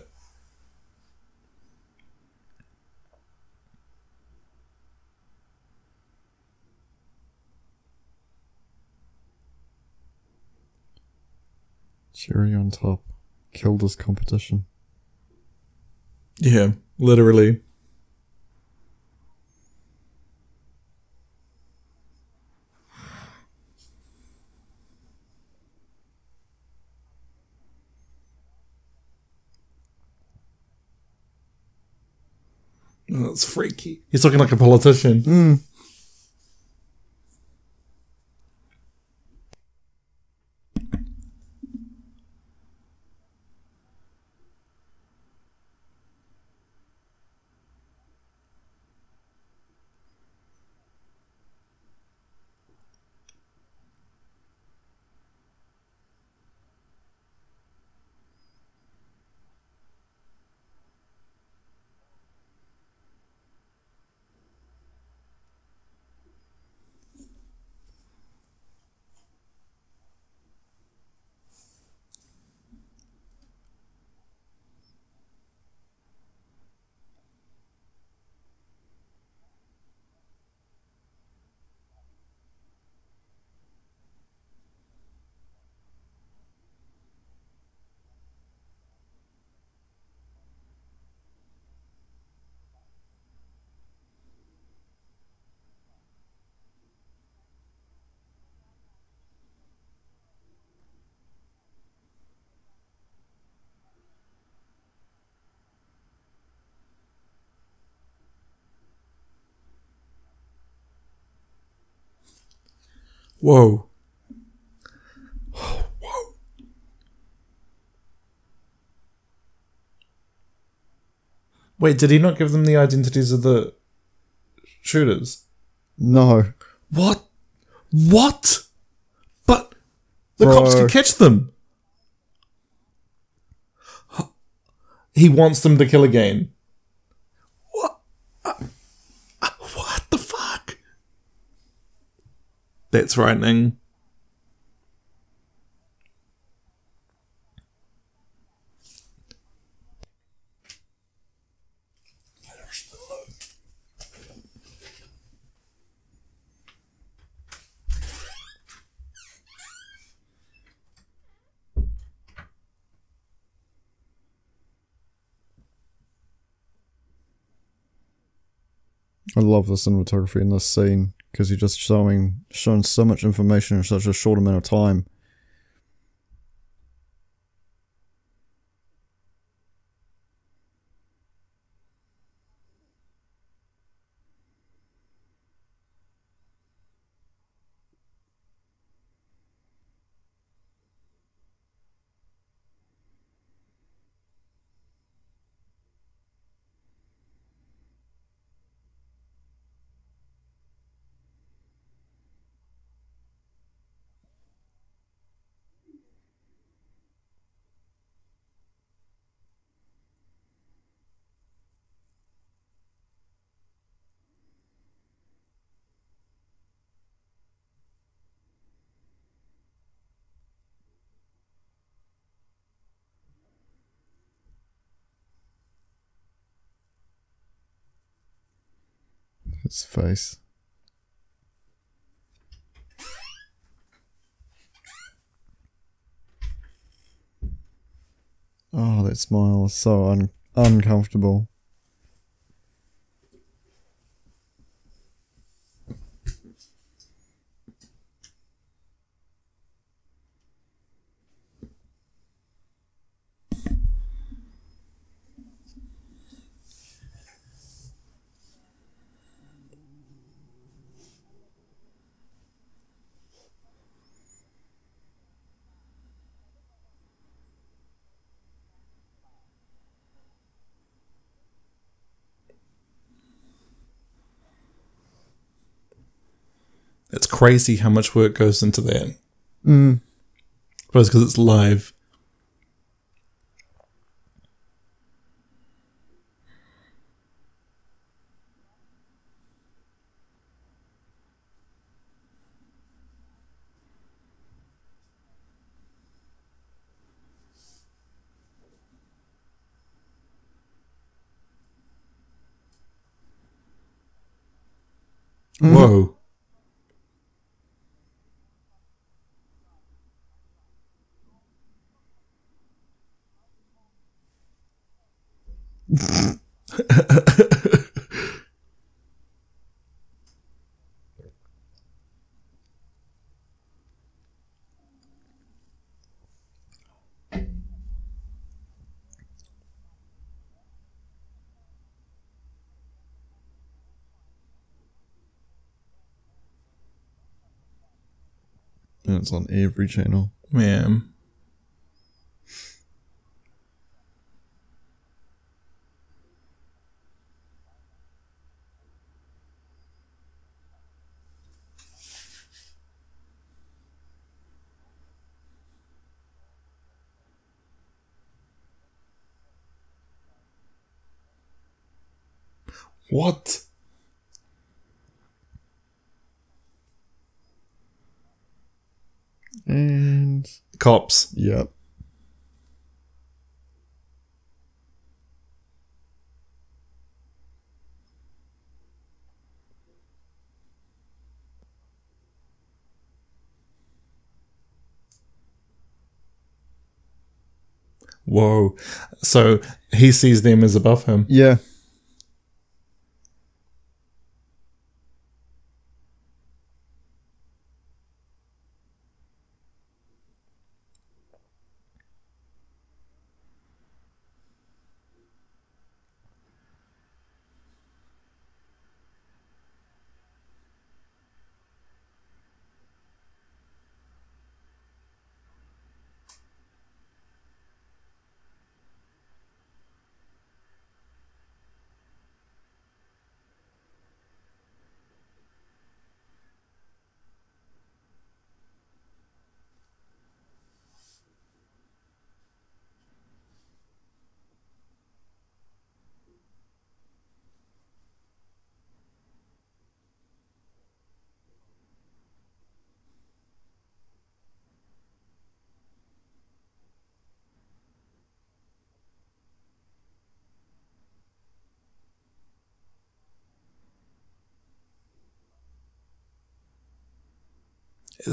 Cherry on top. Killed his competition. Yeah, literally. That's freaky. He's looking like a politician. Mm. Whoa. Whoa. Wait, did he not give them the identities of the shooters? No. What? What? But the Bro. cops could catch them. He wants them to kill again. What? Uh, uh, What the fuck? That's frightening. I love the cinematography in this scene because you're just showing showing so much information in such a short amount of time. His face. Oh, that smile is so un- uncomfortable. It's crazy how much work goes into that. Mm. But it's because it's live. Whoa. And it's on every channel. Man. What? And Cops. yep. Whoa. So he sees them as above him. Yeah.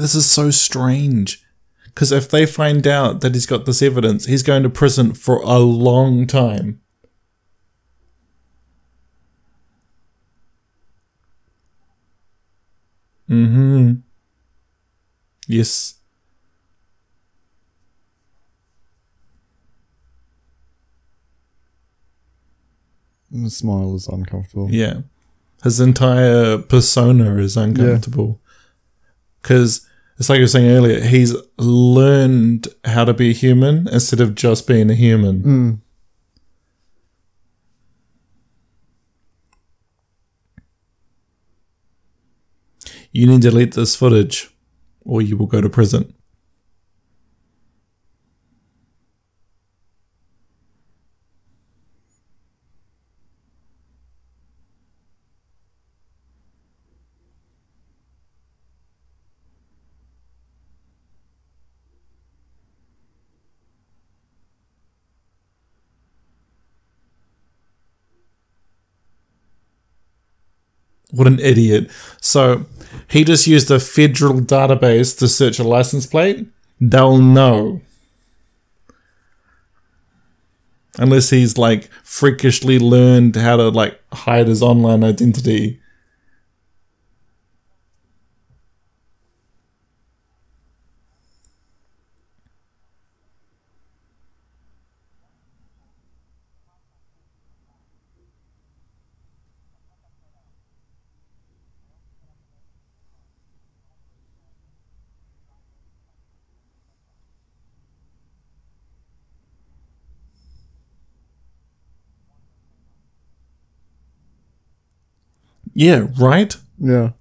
This is so strange. Because if they find out that he's got this evidence, he's going to prison for a long time. Mm-hmm. Yes. The smile is uncomfortable. Yeah. His entire persona is uncomfortable. Because it's like you were saying earlier, he's learned how to be a human instead of just being a human. Mm. You need to delete this footage or you will go to prison. What an idiot. So he just used a federal database to search a license plate. They'll know. Unless he's like freakishly learned how to like hide his online identity. Yeah, right? Yeah.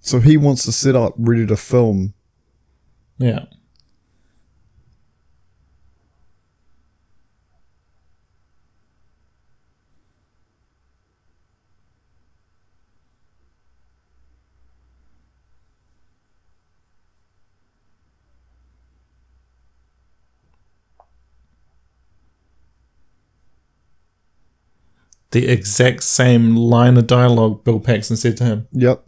So he wants to set up ready to film. Yeah. The exact same line of dialogue Bill Paxton said to him. Yep.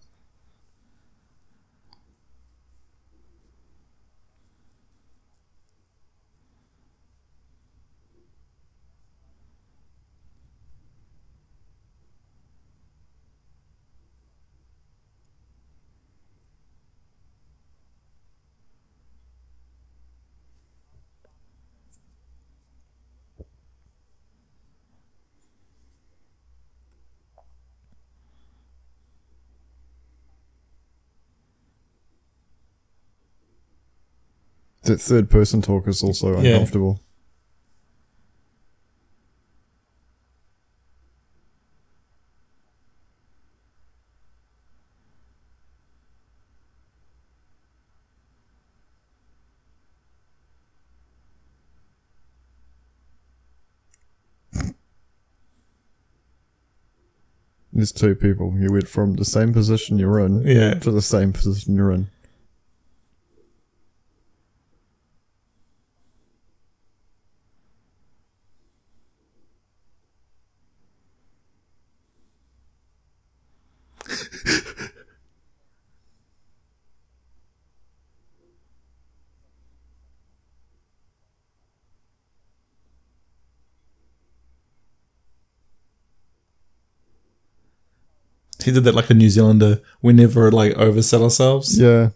That third person talk is also Yeah. uncomfortable. There's two people. You went from the same position you're in Yeah. to the same position you're in. He did that like a New Zealander. We never like oversell ourselves. Yeah.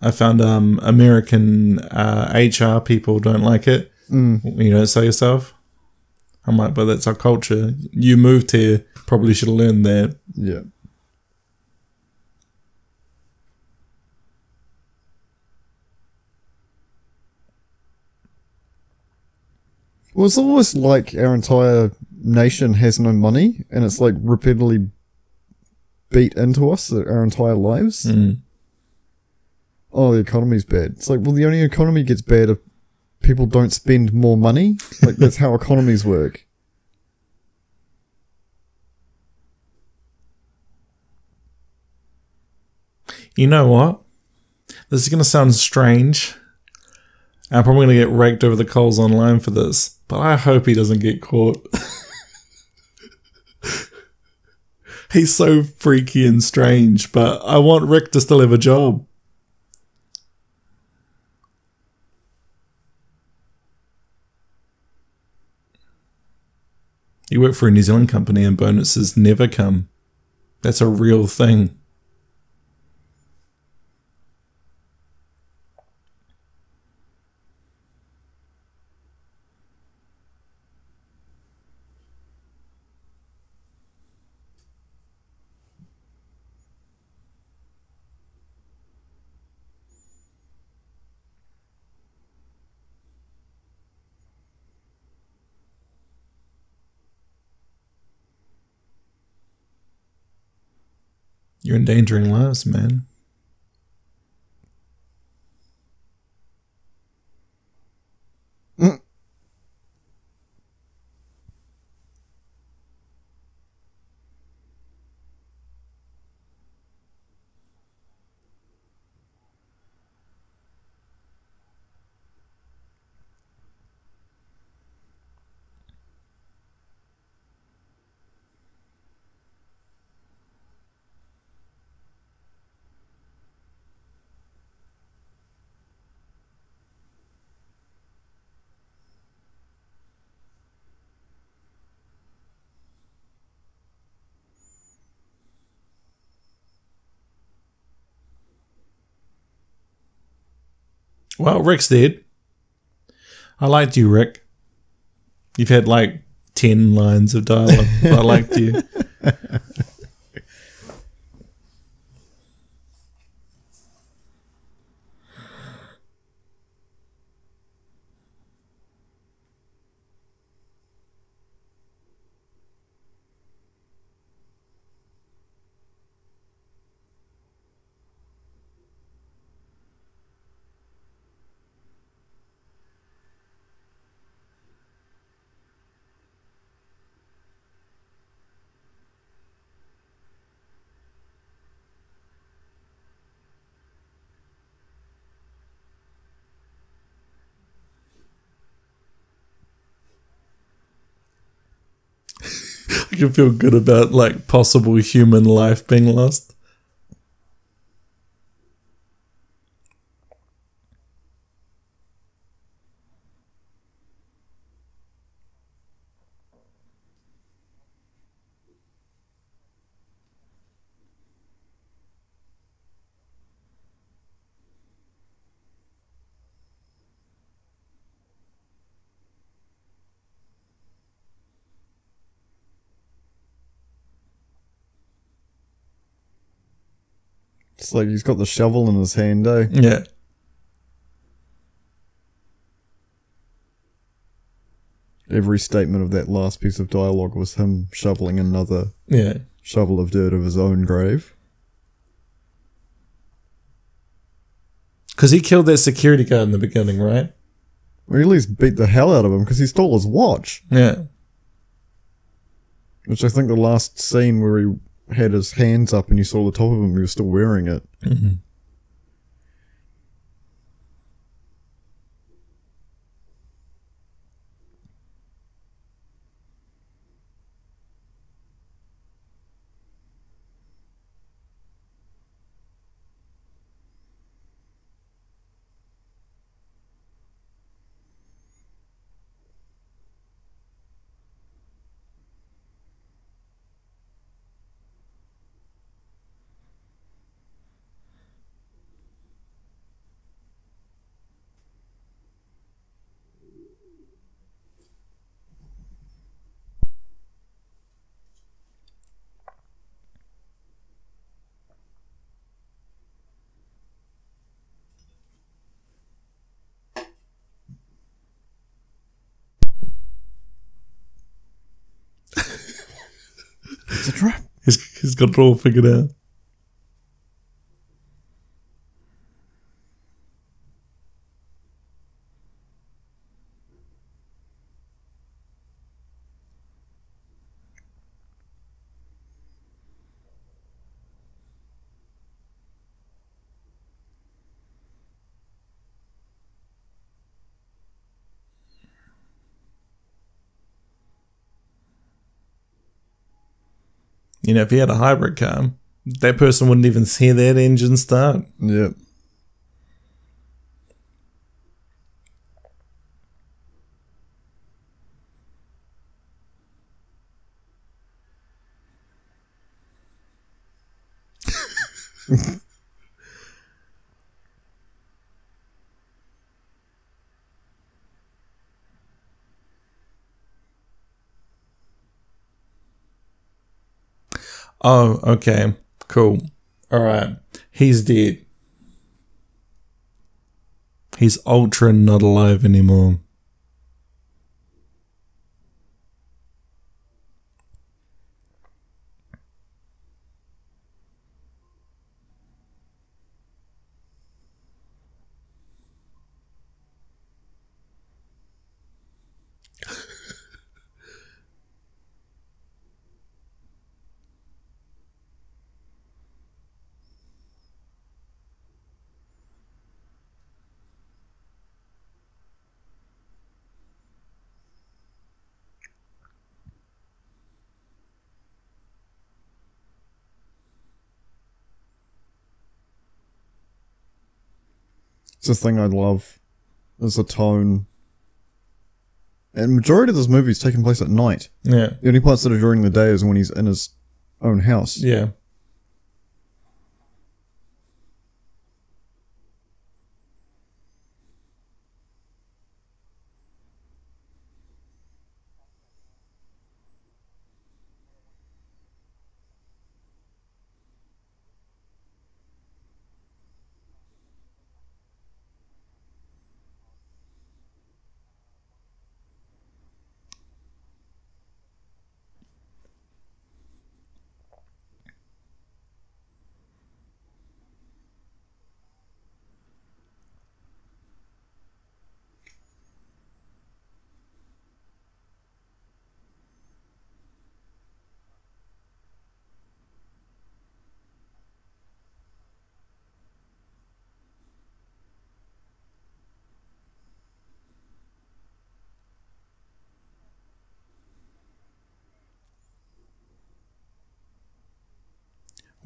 I found um American uh, HR people don't like it. Mm. You don't sell yourself. I'm like, but that's our culture. You moved here, probably should have learned that. Yeah. Well, it's almost like our entire nation has no money, and it's like repeatedly beat into us our entire lives. Mm. Oh, the economy's bad. It's like, well, the only economy gets bad if people don't spend more money. Like, that's how (laughs) economies work. You know what? This is gonna sound strange. I'm probably gonna get raked over the coals online for this, but I hope he doesn't get caught. (laughs) He's so freaky and strange, but I want Rick to still have a job. You work for a New Zealand company and bonuses never come. That's a real thing. You're endangering lives, man. Mm. Well, Rick's dead. I liked you, Rick. You've had like 10 lines of dialogue. I liked you. (laughs) Can feel good about like possible human life being lost. Like he's got the shovel in his hand, eh? Yeah. Every statement of that last piece of dialogue was him shoveling another Yeah. shovel of dirt of his own grave. Because he killed that security guard in the beginning, right? Or at least beat the hell out of him because he stole his watch. Yeah. Which I think the last scene where he had his hands up and you saw the top of him, he was still wearing it. It's a trap. All figured out. Know, if he had a hybrid car, that person wouldn't even hear that engine start. Yep. Oh, okay. Cool. All right. He's dead. He's ultra not alive anymore. It's the thing I love is the tone. And majority of this movie is taking place at night. Yeah. The only parts that are during the day is when he's in his own house. Yeah.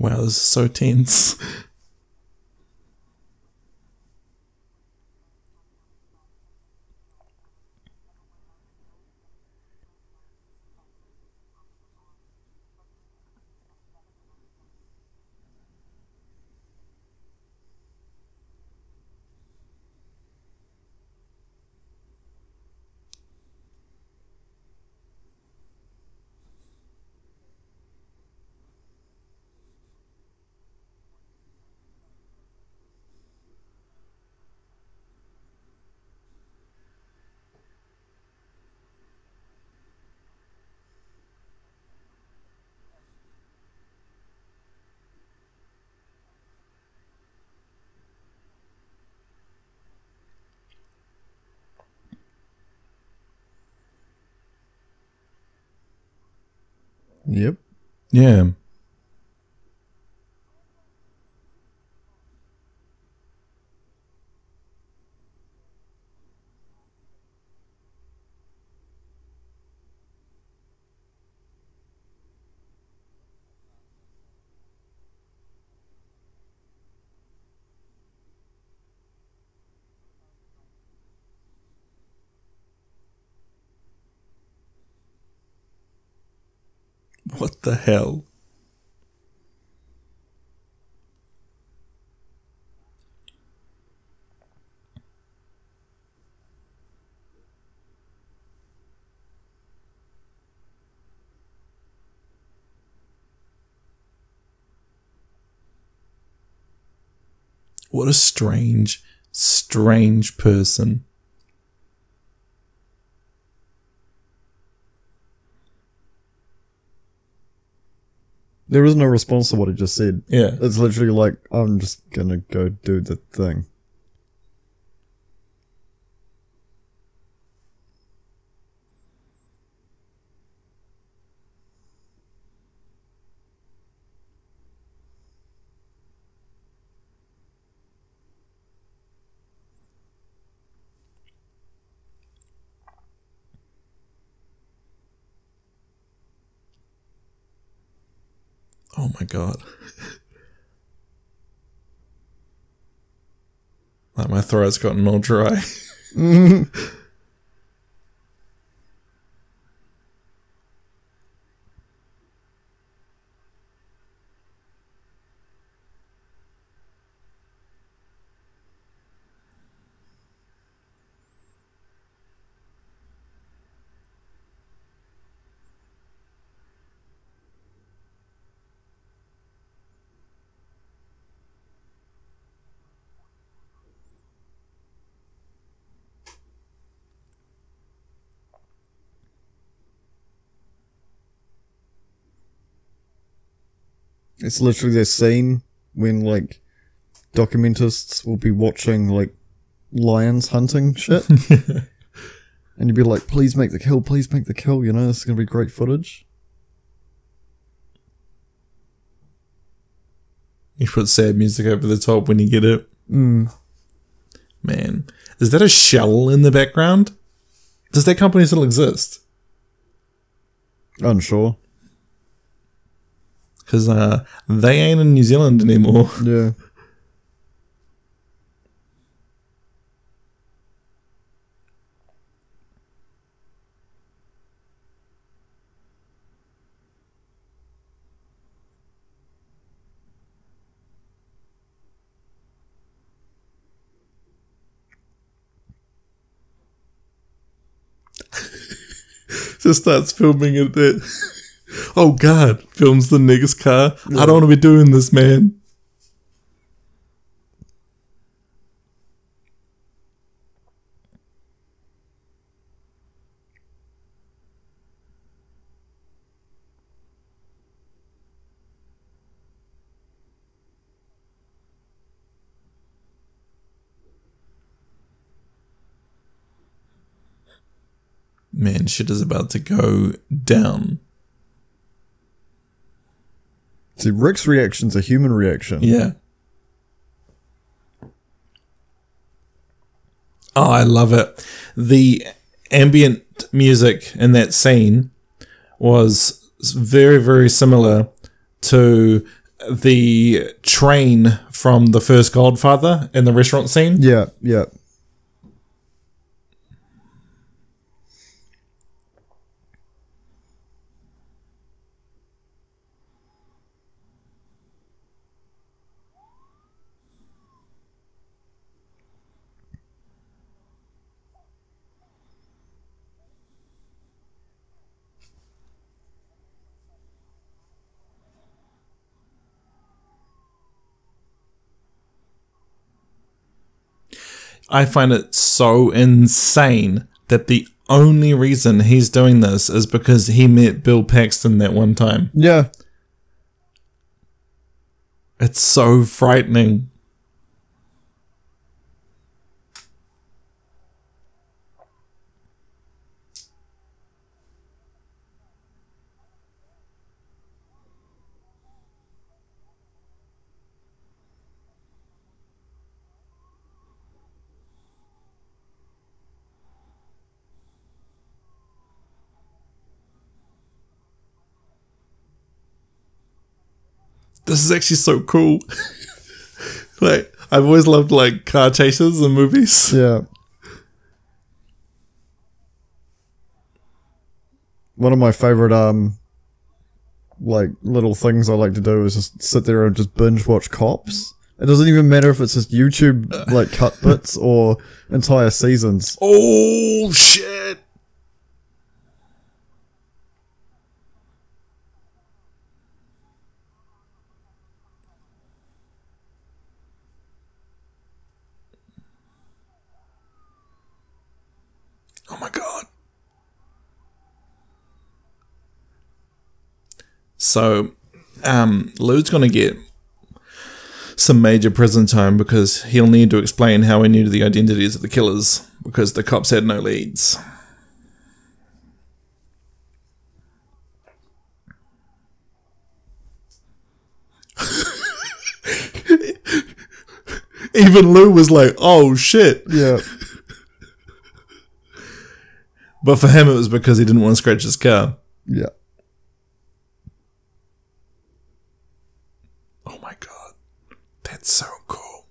Wow, this is so tense. Yep. Yeah. The hell? What a strange, strange person. There is no response to what he just said. Yeah. It's literally like, I'm just gonna go do the thing. My god. Like my throat's gotten all dry. (laughs) It's literally the scene when like documentists will be watching like lions hunting shit. (laughs) and you'd be like, please make the kill, please make the kill, you know, this is gonna be great footage. You put sad music over the top when you get it. Mm. Man. Is that a shell in the background? Does that company still exist? Unsure. Because uh, they ain't in New Zealand anymore. (laughs) Yeah. Just starts filming it. (laughs) Oh God! Films the next car. I don't want to be doing this, man. Man, shit is about to go down. See, Rick's reaction's a human reaction. Yeah. Oh, I love it. The ambient music in that scene was very, very similar to the train from the first Godfather in the restaurant scene. Yeah, yeah. I find it so insane that the only reason he's doing this is because he met Bill Paxton that one time. Yeah. It's so frightening. This is actually so cool. (laughs) like I've always loved like car chases in movies. (laughs) Yeah. One of my favorite um like little things I like to do is just sit there and just binge watch cops. It doesn't even matter if it's just YouTube like cut bits or entire seasons. Oh shit! Oh my god. So, um, Lou's gonna get some major prison time because he'll need to explain how he knew the identities of the killers because the cops had no leads. (laughs) Even Lou was like, "Oh shit!" Yeah. But for him, it was because he didn't want to scratch his car. Yeah. Oh my god. So cool.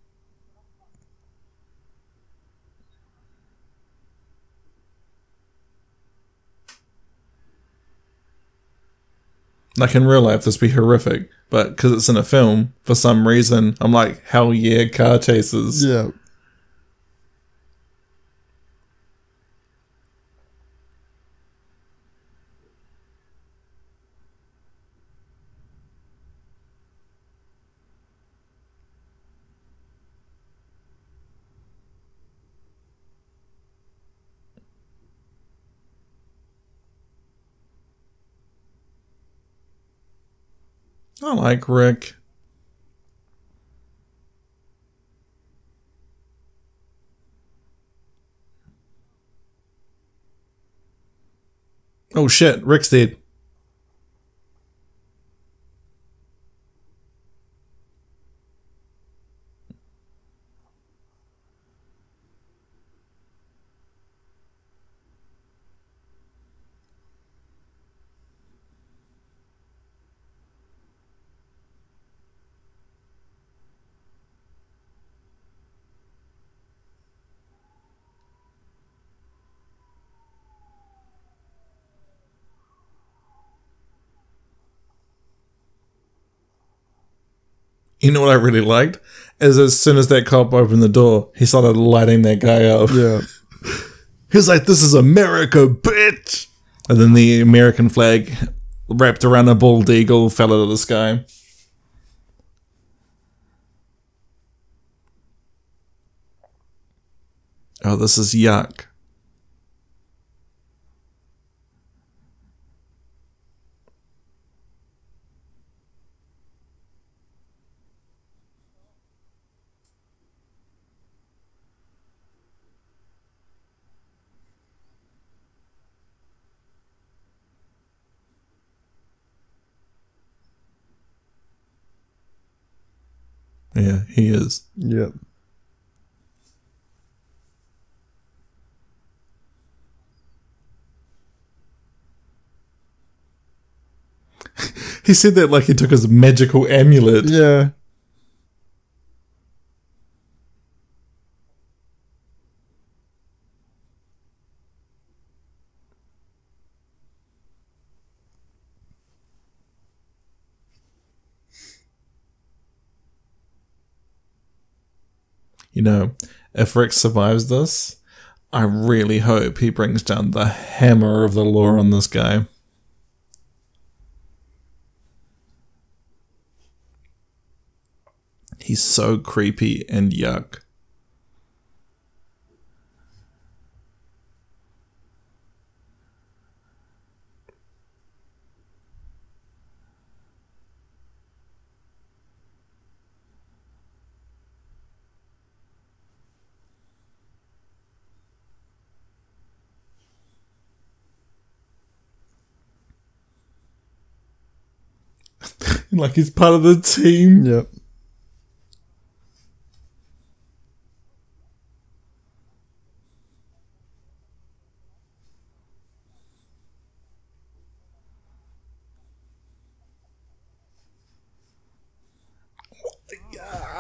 Like in real life, this would be horrific, but because it's in a film, for some reason, I'm like, hell yeah, car chases. Yeah. I like Rick. Oh shit, Rick's dead. You know what I really liked? Is as soon as that cop opened the door, he started lighting that guy up. Yeah. (laughs) He was like, This is America, bitch! And then the American flag wrapped around a bald eagle fell out of the sky. Oh, this is yuck. Yeah, he is. Yep. (laughs) He said that like he took his magical amulet. Yeah. You know, if Rick survives this, I really hope he brings down the hammer of the law on this guy. He's so creepy and yuck. (laughs) like he's part of the team. Yep.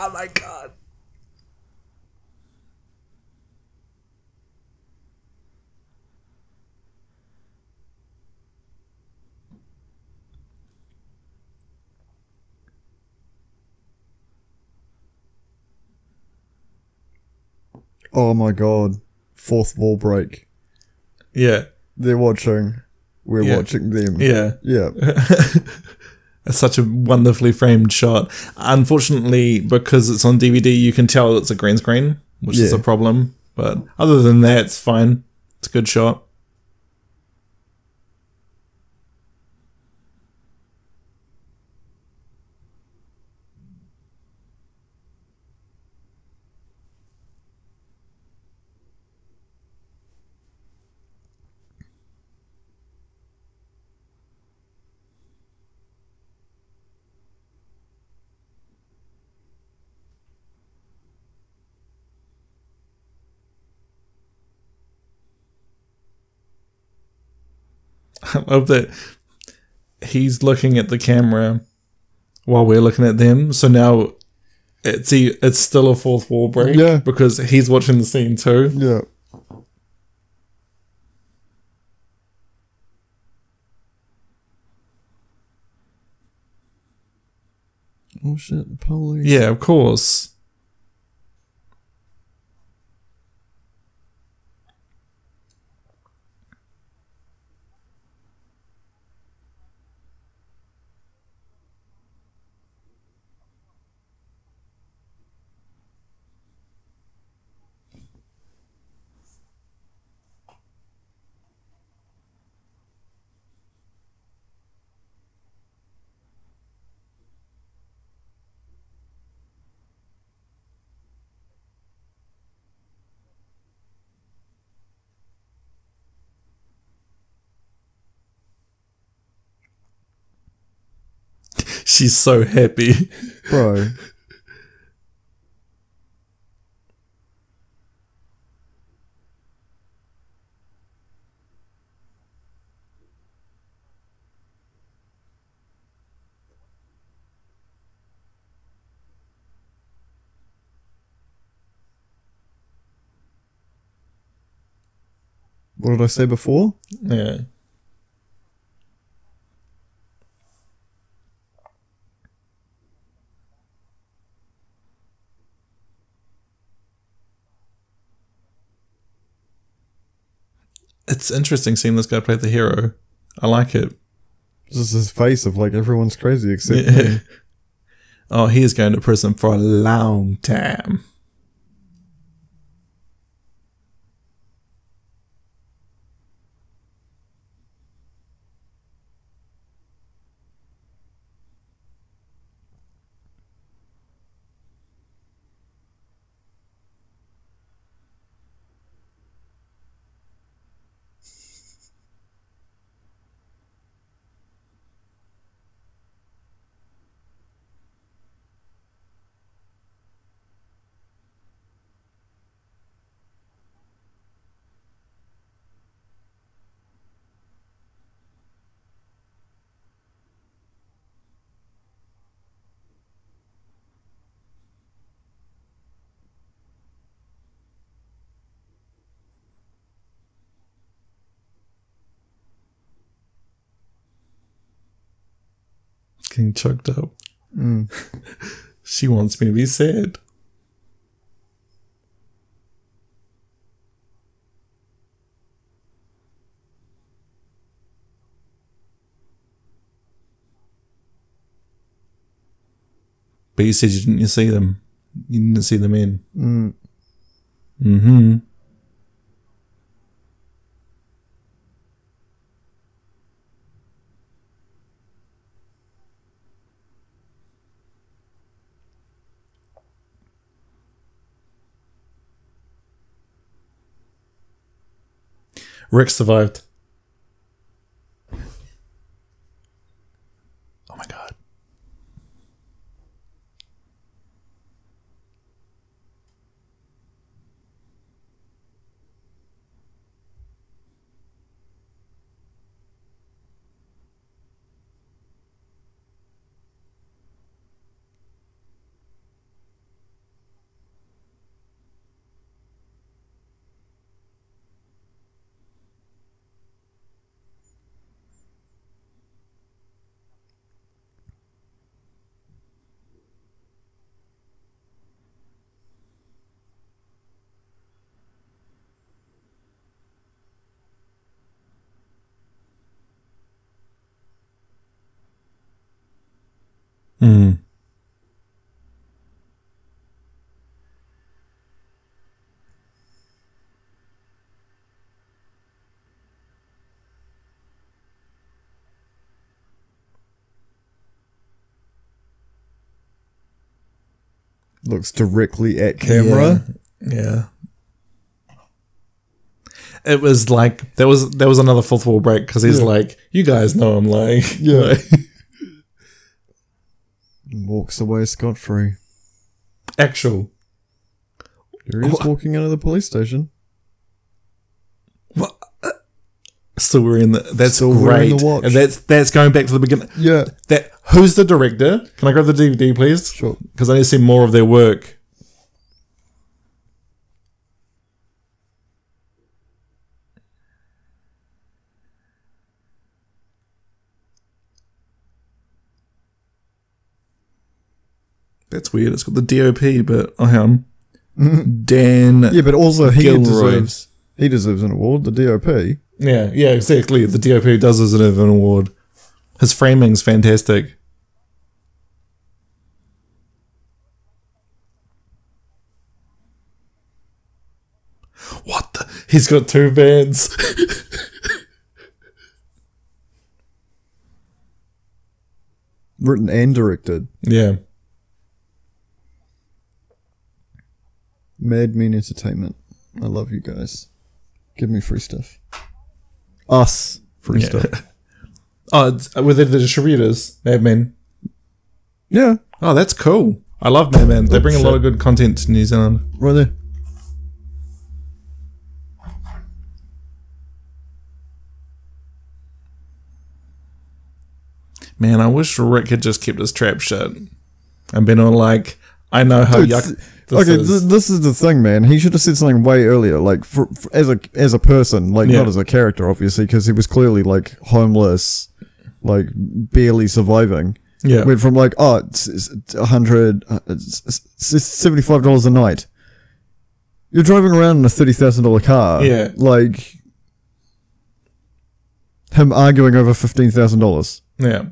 Oh my god. Oh my god. Fourth wall break. Yeah. They're watching. We're Yeah. watching them. Yeah. Yeah. (laughs) It's such a wonderfully framed shot. Unfortunately, because it's on DVD, you can tell it's a green screen, which is a problem. But other than that, it's fine. It's a good shot. (laughs) I love that he's looking at the camera while we're looking at them. So now it's it's still a fourth wall break. Yeah. because he's watching the scene too. Yeah. Oh shit, the police. Yeah, of course. She's so happy. Bro. What did I say before? Yeah. It's interesting seeing this guy play the hero. I like it. Just his face of like everyone's crazy except Yeah. me. (laughs) Oh, he is going to prison for a long time. Getting choked up. Mm. (laughs) She wants me to be sad. But you said you didn't see them. You didn't see them in. Mm. Mm-hmm. Rick survived. Mm. Looks directly at camera. Yeah. yeah. It was like there was there was another fourth wall break because he's Yeah. like, you guys know I'm lying. Yeah. (laughs) Like, walks away scot free. actual. Here he is walking out of the police station. What? Uh, still wearing the. That's Still great. the watch. And that's that's going back to the beginning. Yeah. That who's the director? Can I grab the DVD, please? Sure. Because I need to see more of their work. That's weird. It's got the DOP, but oh, hang on. Dan. Yeah, but also he Gilroy. deserves he deserves an award. The DOP. Yeah, yeah, exactly. The DOP does deserve an award. His framing's fantastic. What the? He's got two bands. (laughs) Written and directed. yeah. Madman Entertainment. I love you guys. Give me free stuff. Us free Yeah. stuff. (laughs) Oh, uh, with the distributors, Mad Madman. Yeah, Oh, that's cool. I love Mad Madman. They bring a lot of good content to New Zealand. right there. Man, I wish Rick had just kept his trap shut and been on like, I know how Dude, yuck. Th- This okay, is. th- this is the thing, man. He should have said something way earlier, like for, for as a as a person, like Yeah. not as a character, obviously, because he was clearly like homeless, like barely surviving. yeah. Went from like oh, it's, it's a hundred, uh, seventy five dollars a night. You're driving around in a thirty thousand dollar car. Yeah. like him arguing over fifteen thousand dollars. Yeah.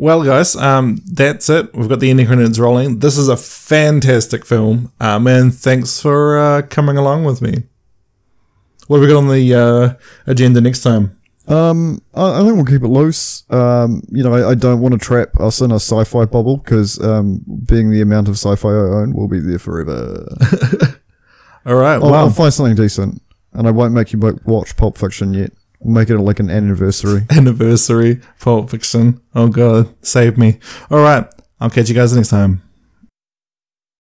Well, guys, um, that's it. We've got the ending credits rolling. This is a fantastic film, um, and thanks for uh, coming along with me. What have we got on the uh, agenda next time? Um, I, I think we'll keep it loose. Um, you know, I, I don't want to trap us in a sci-fi bubble because, um, being the amount of sci-fi I own, we'll be there forever. (laughs) All right. I'll, Well, I'll find something decent, and I won't make you watch Pulp Fiction yet. We'll make it like an anniversary. (laughs) anniversary, Pulp Fiction. Oh God, save me. All right. I'll catch you guys next time.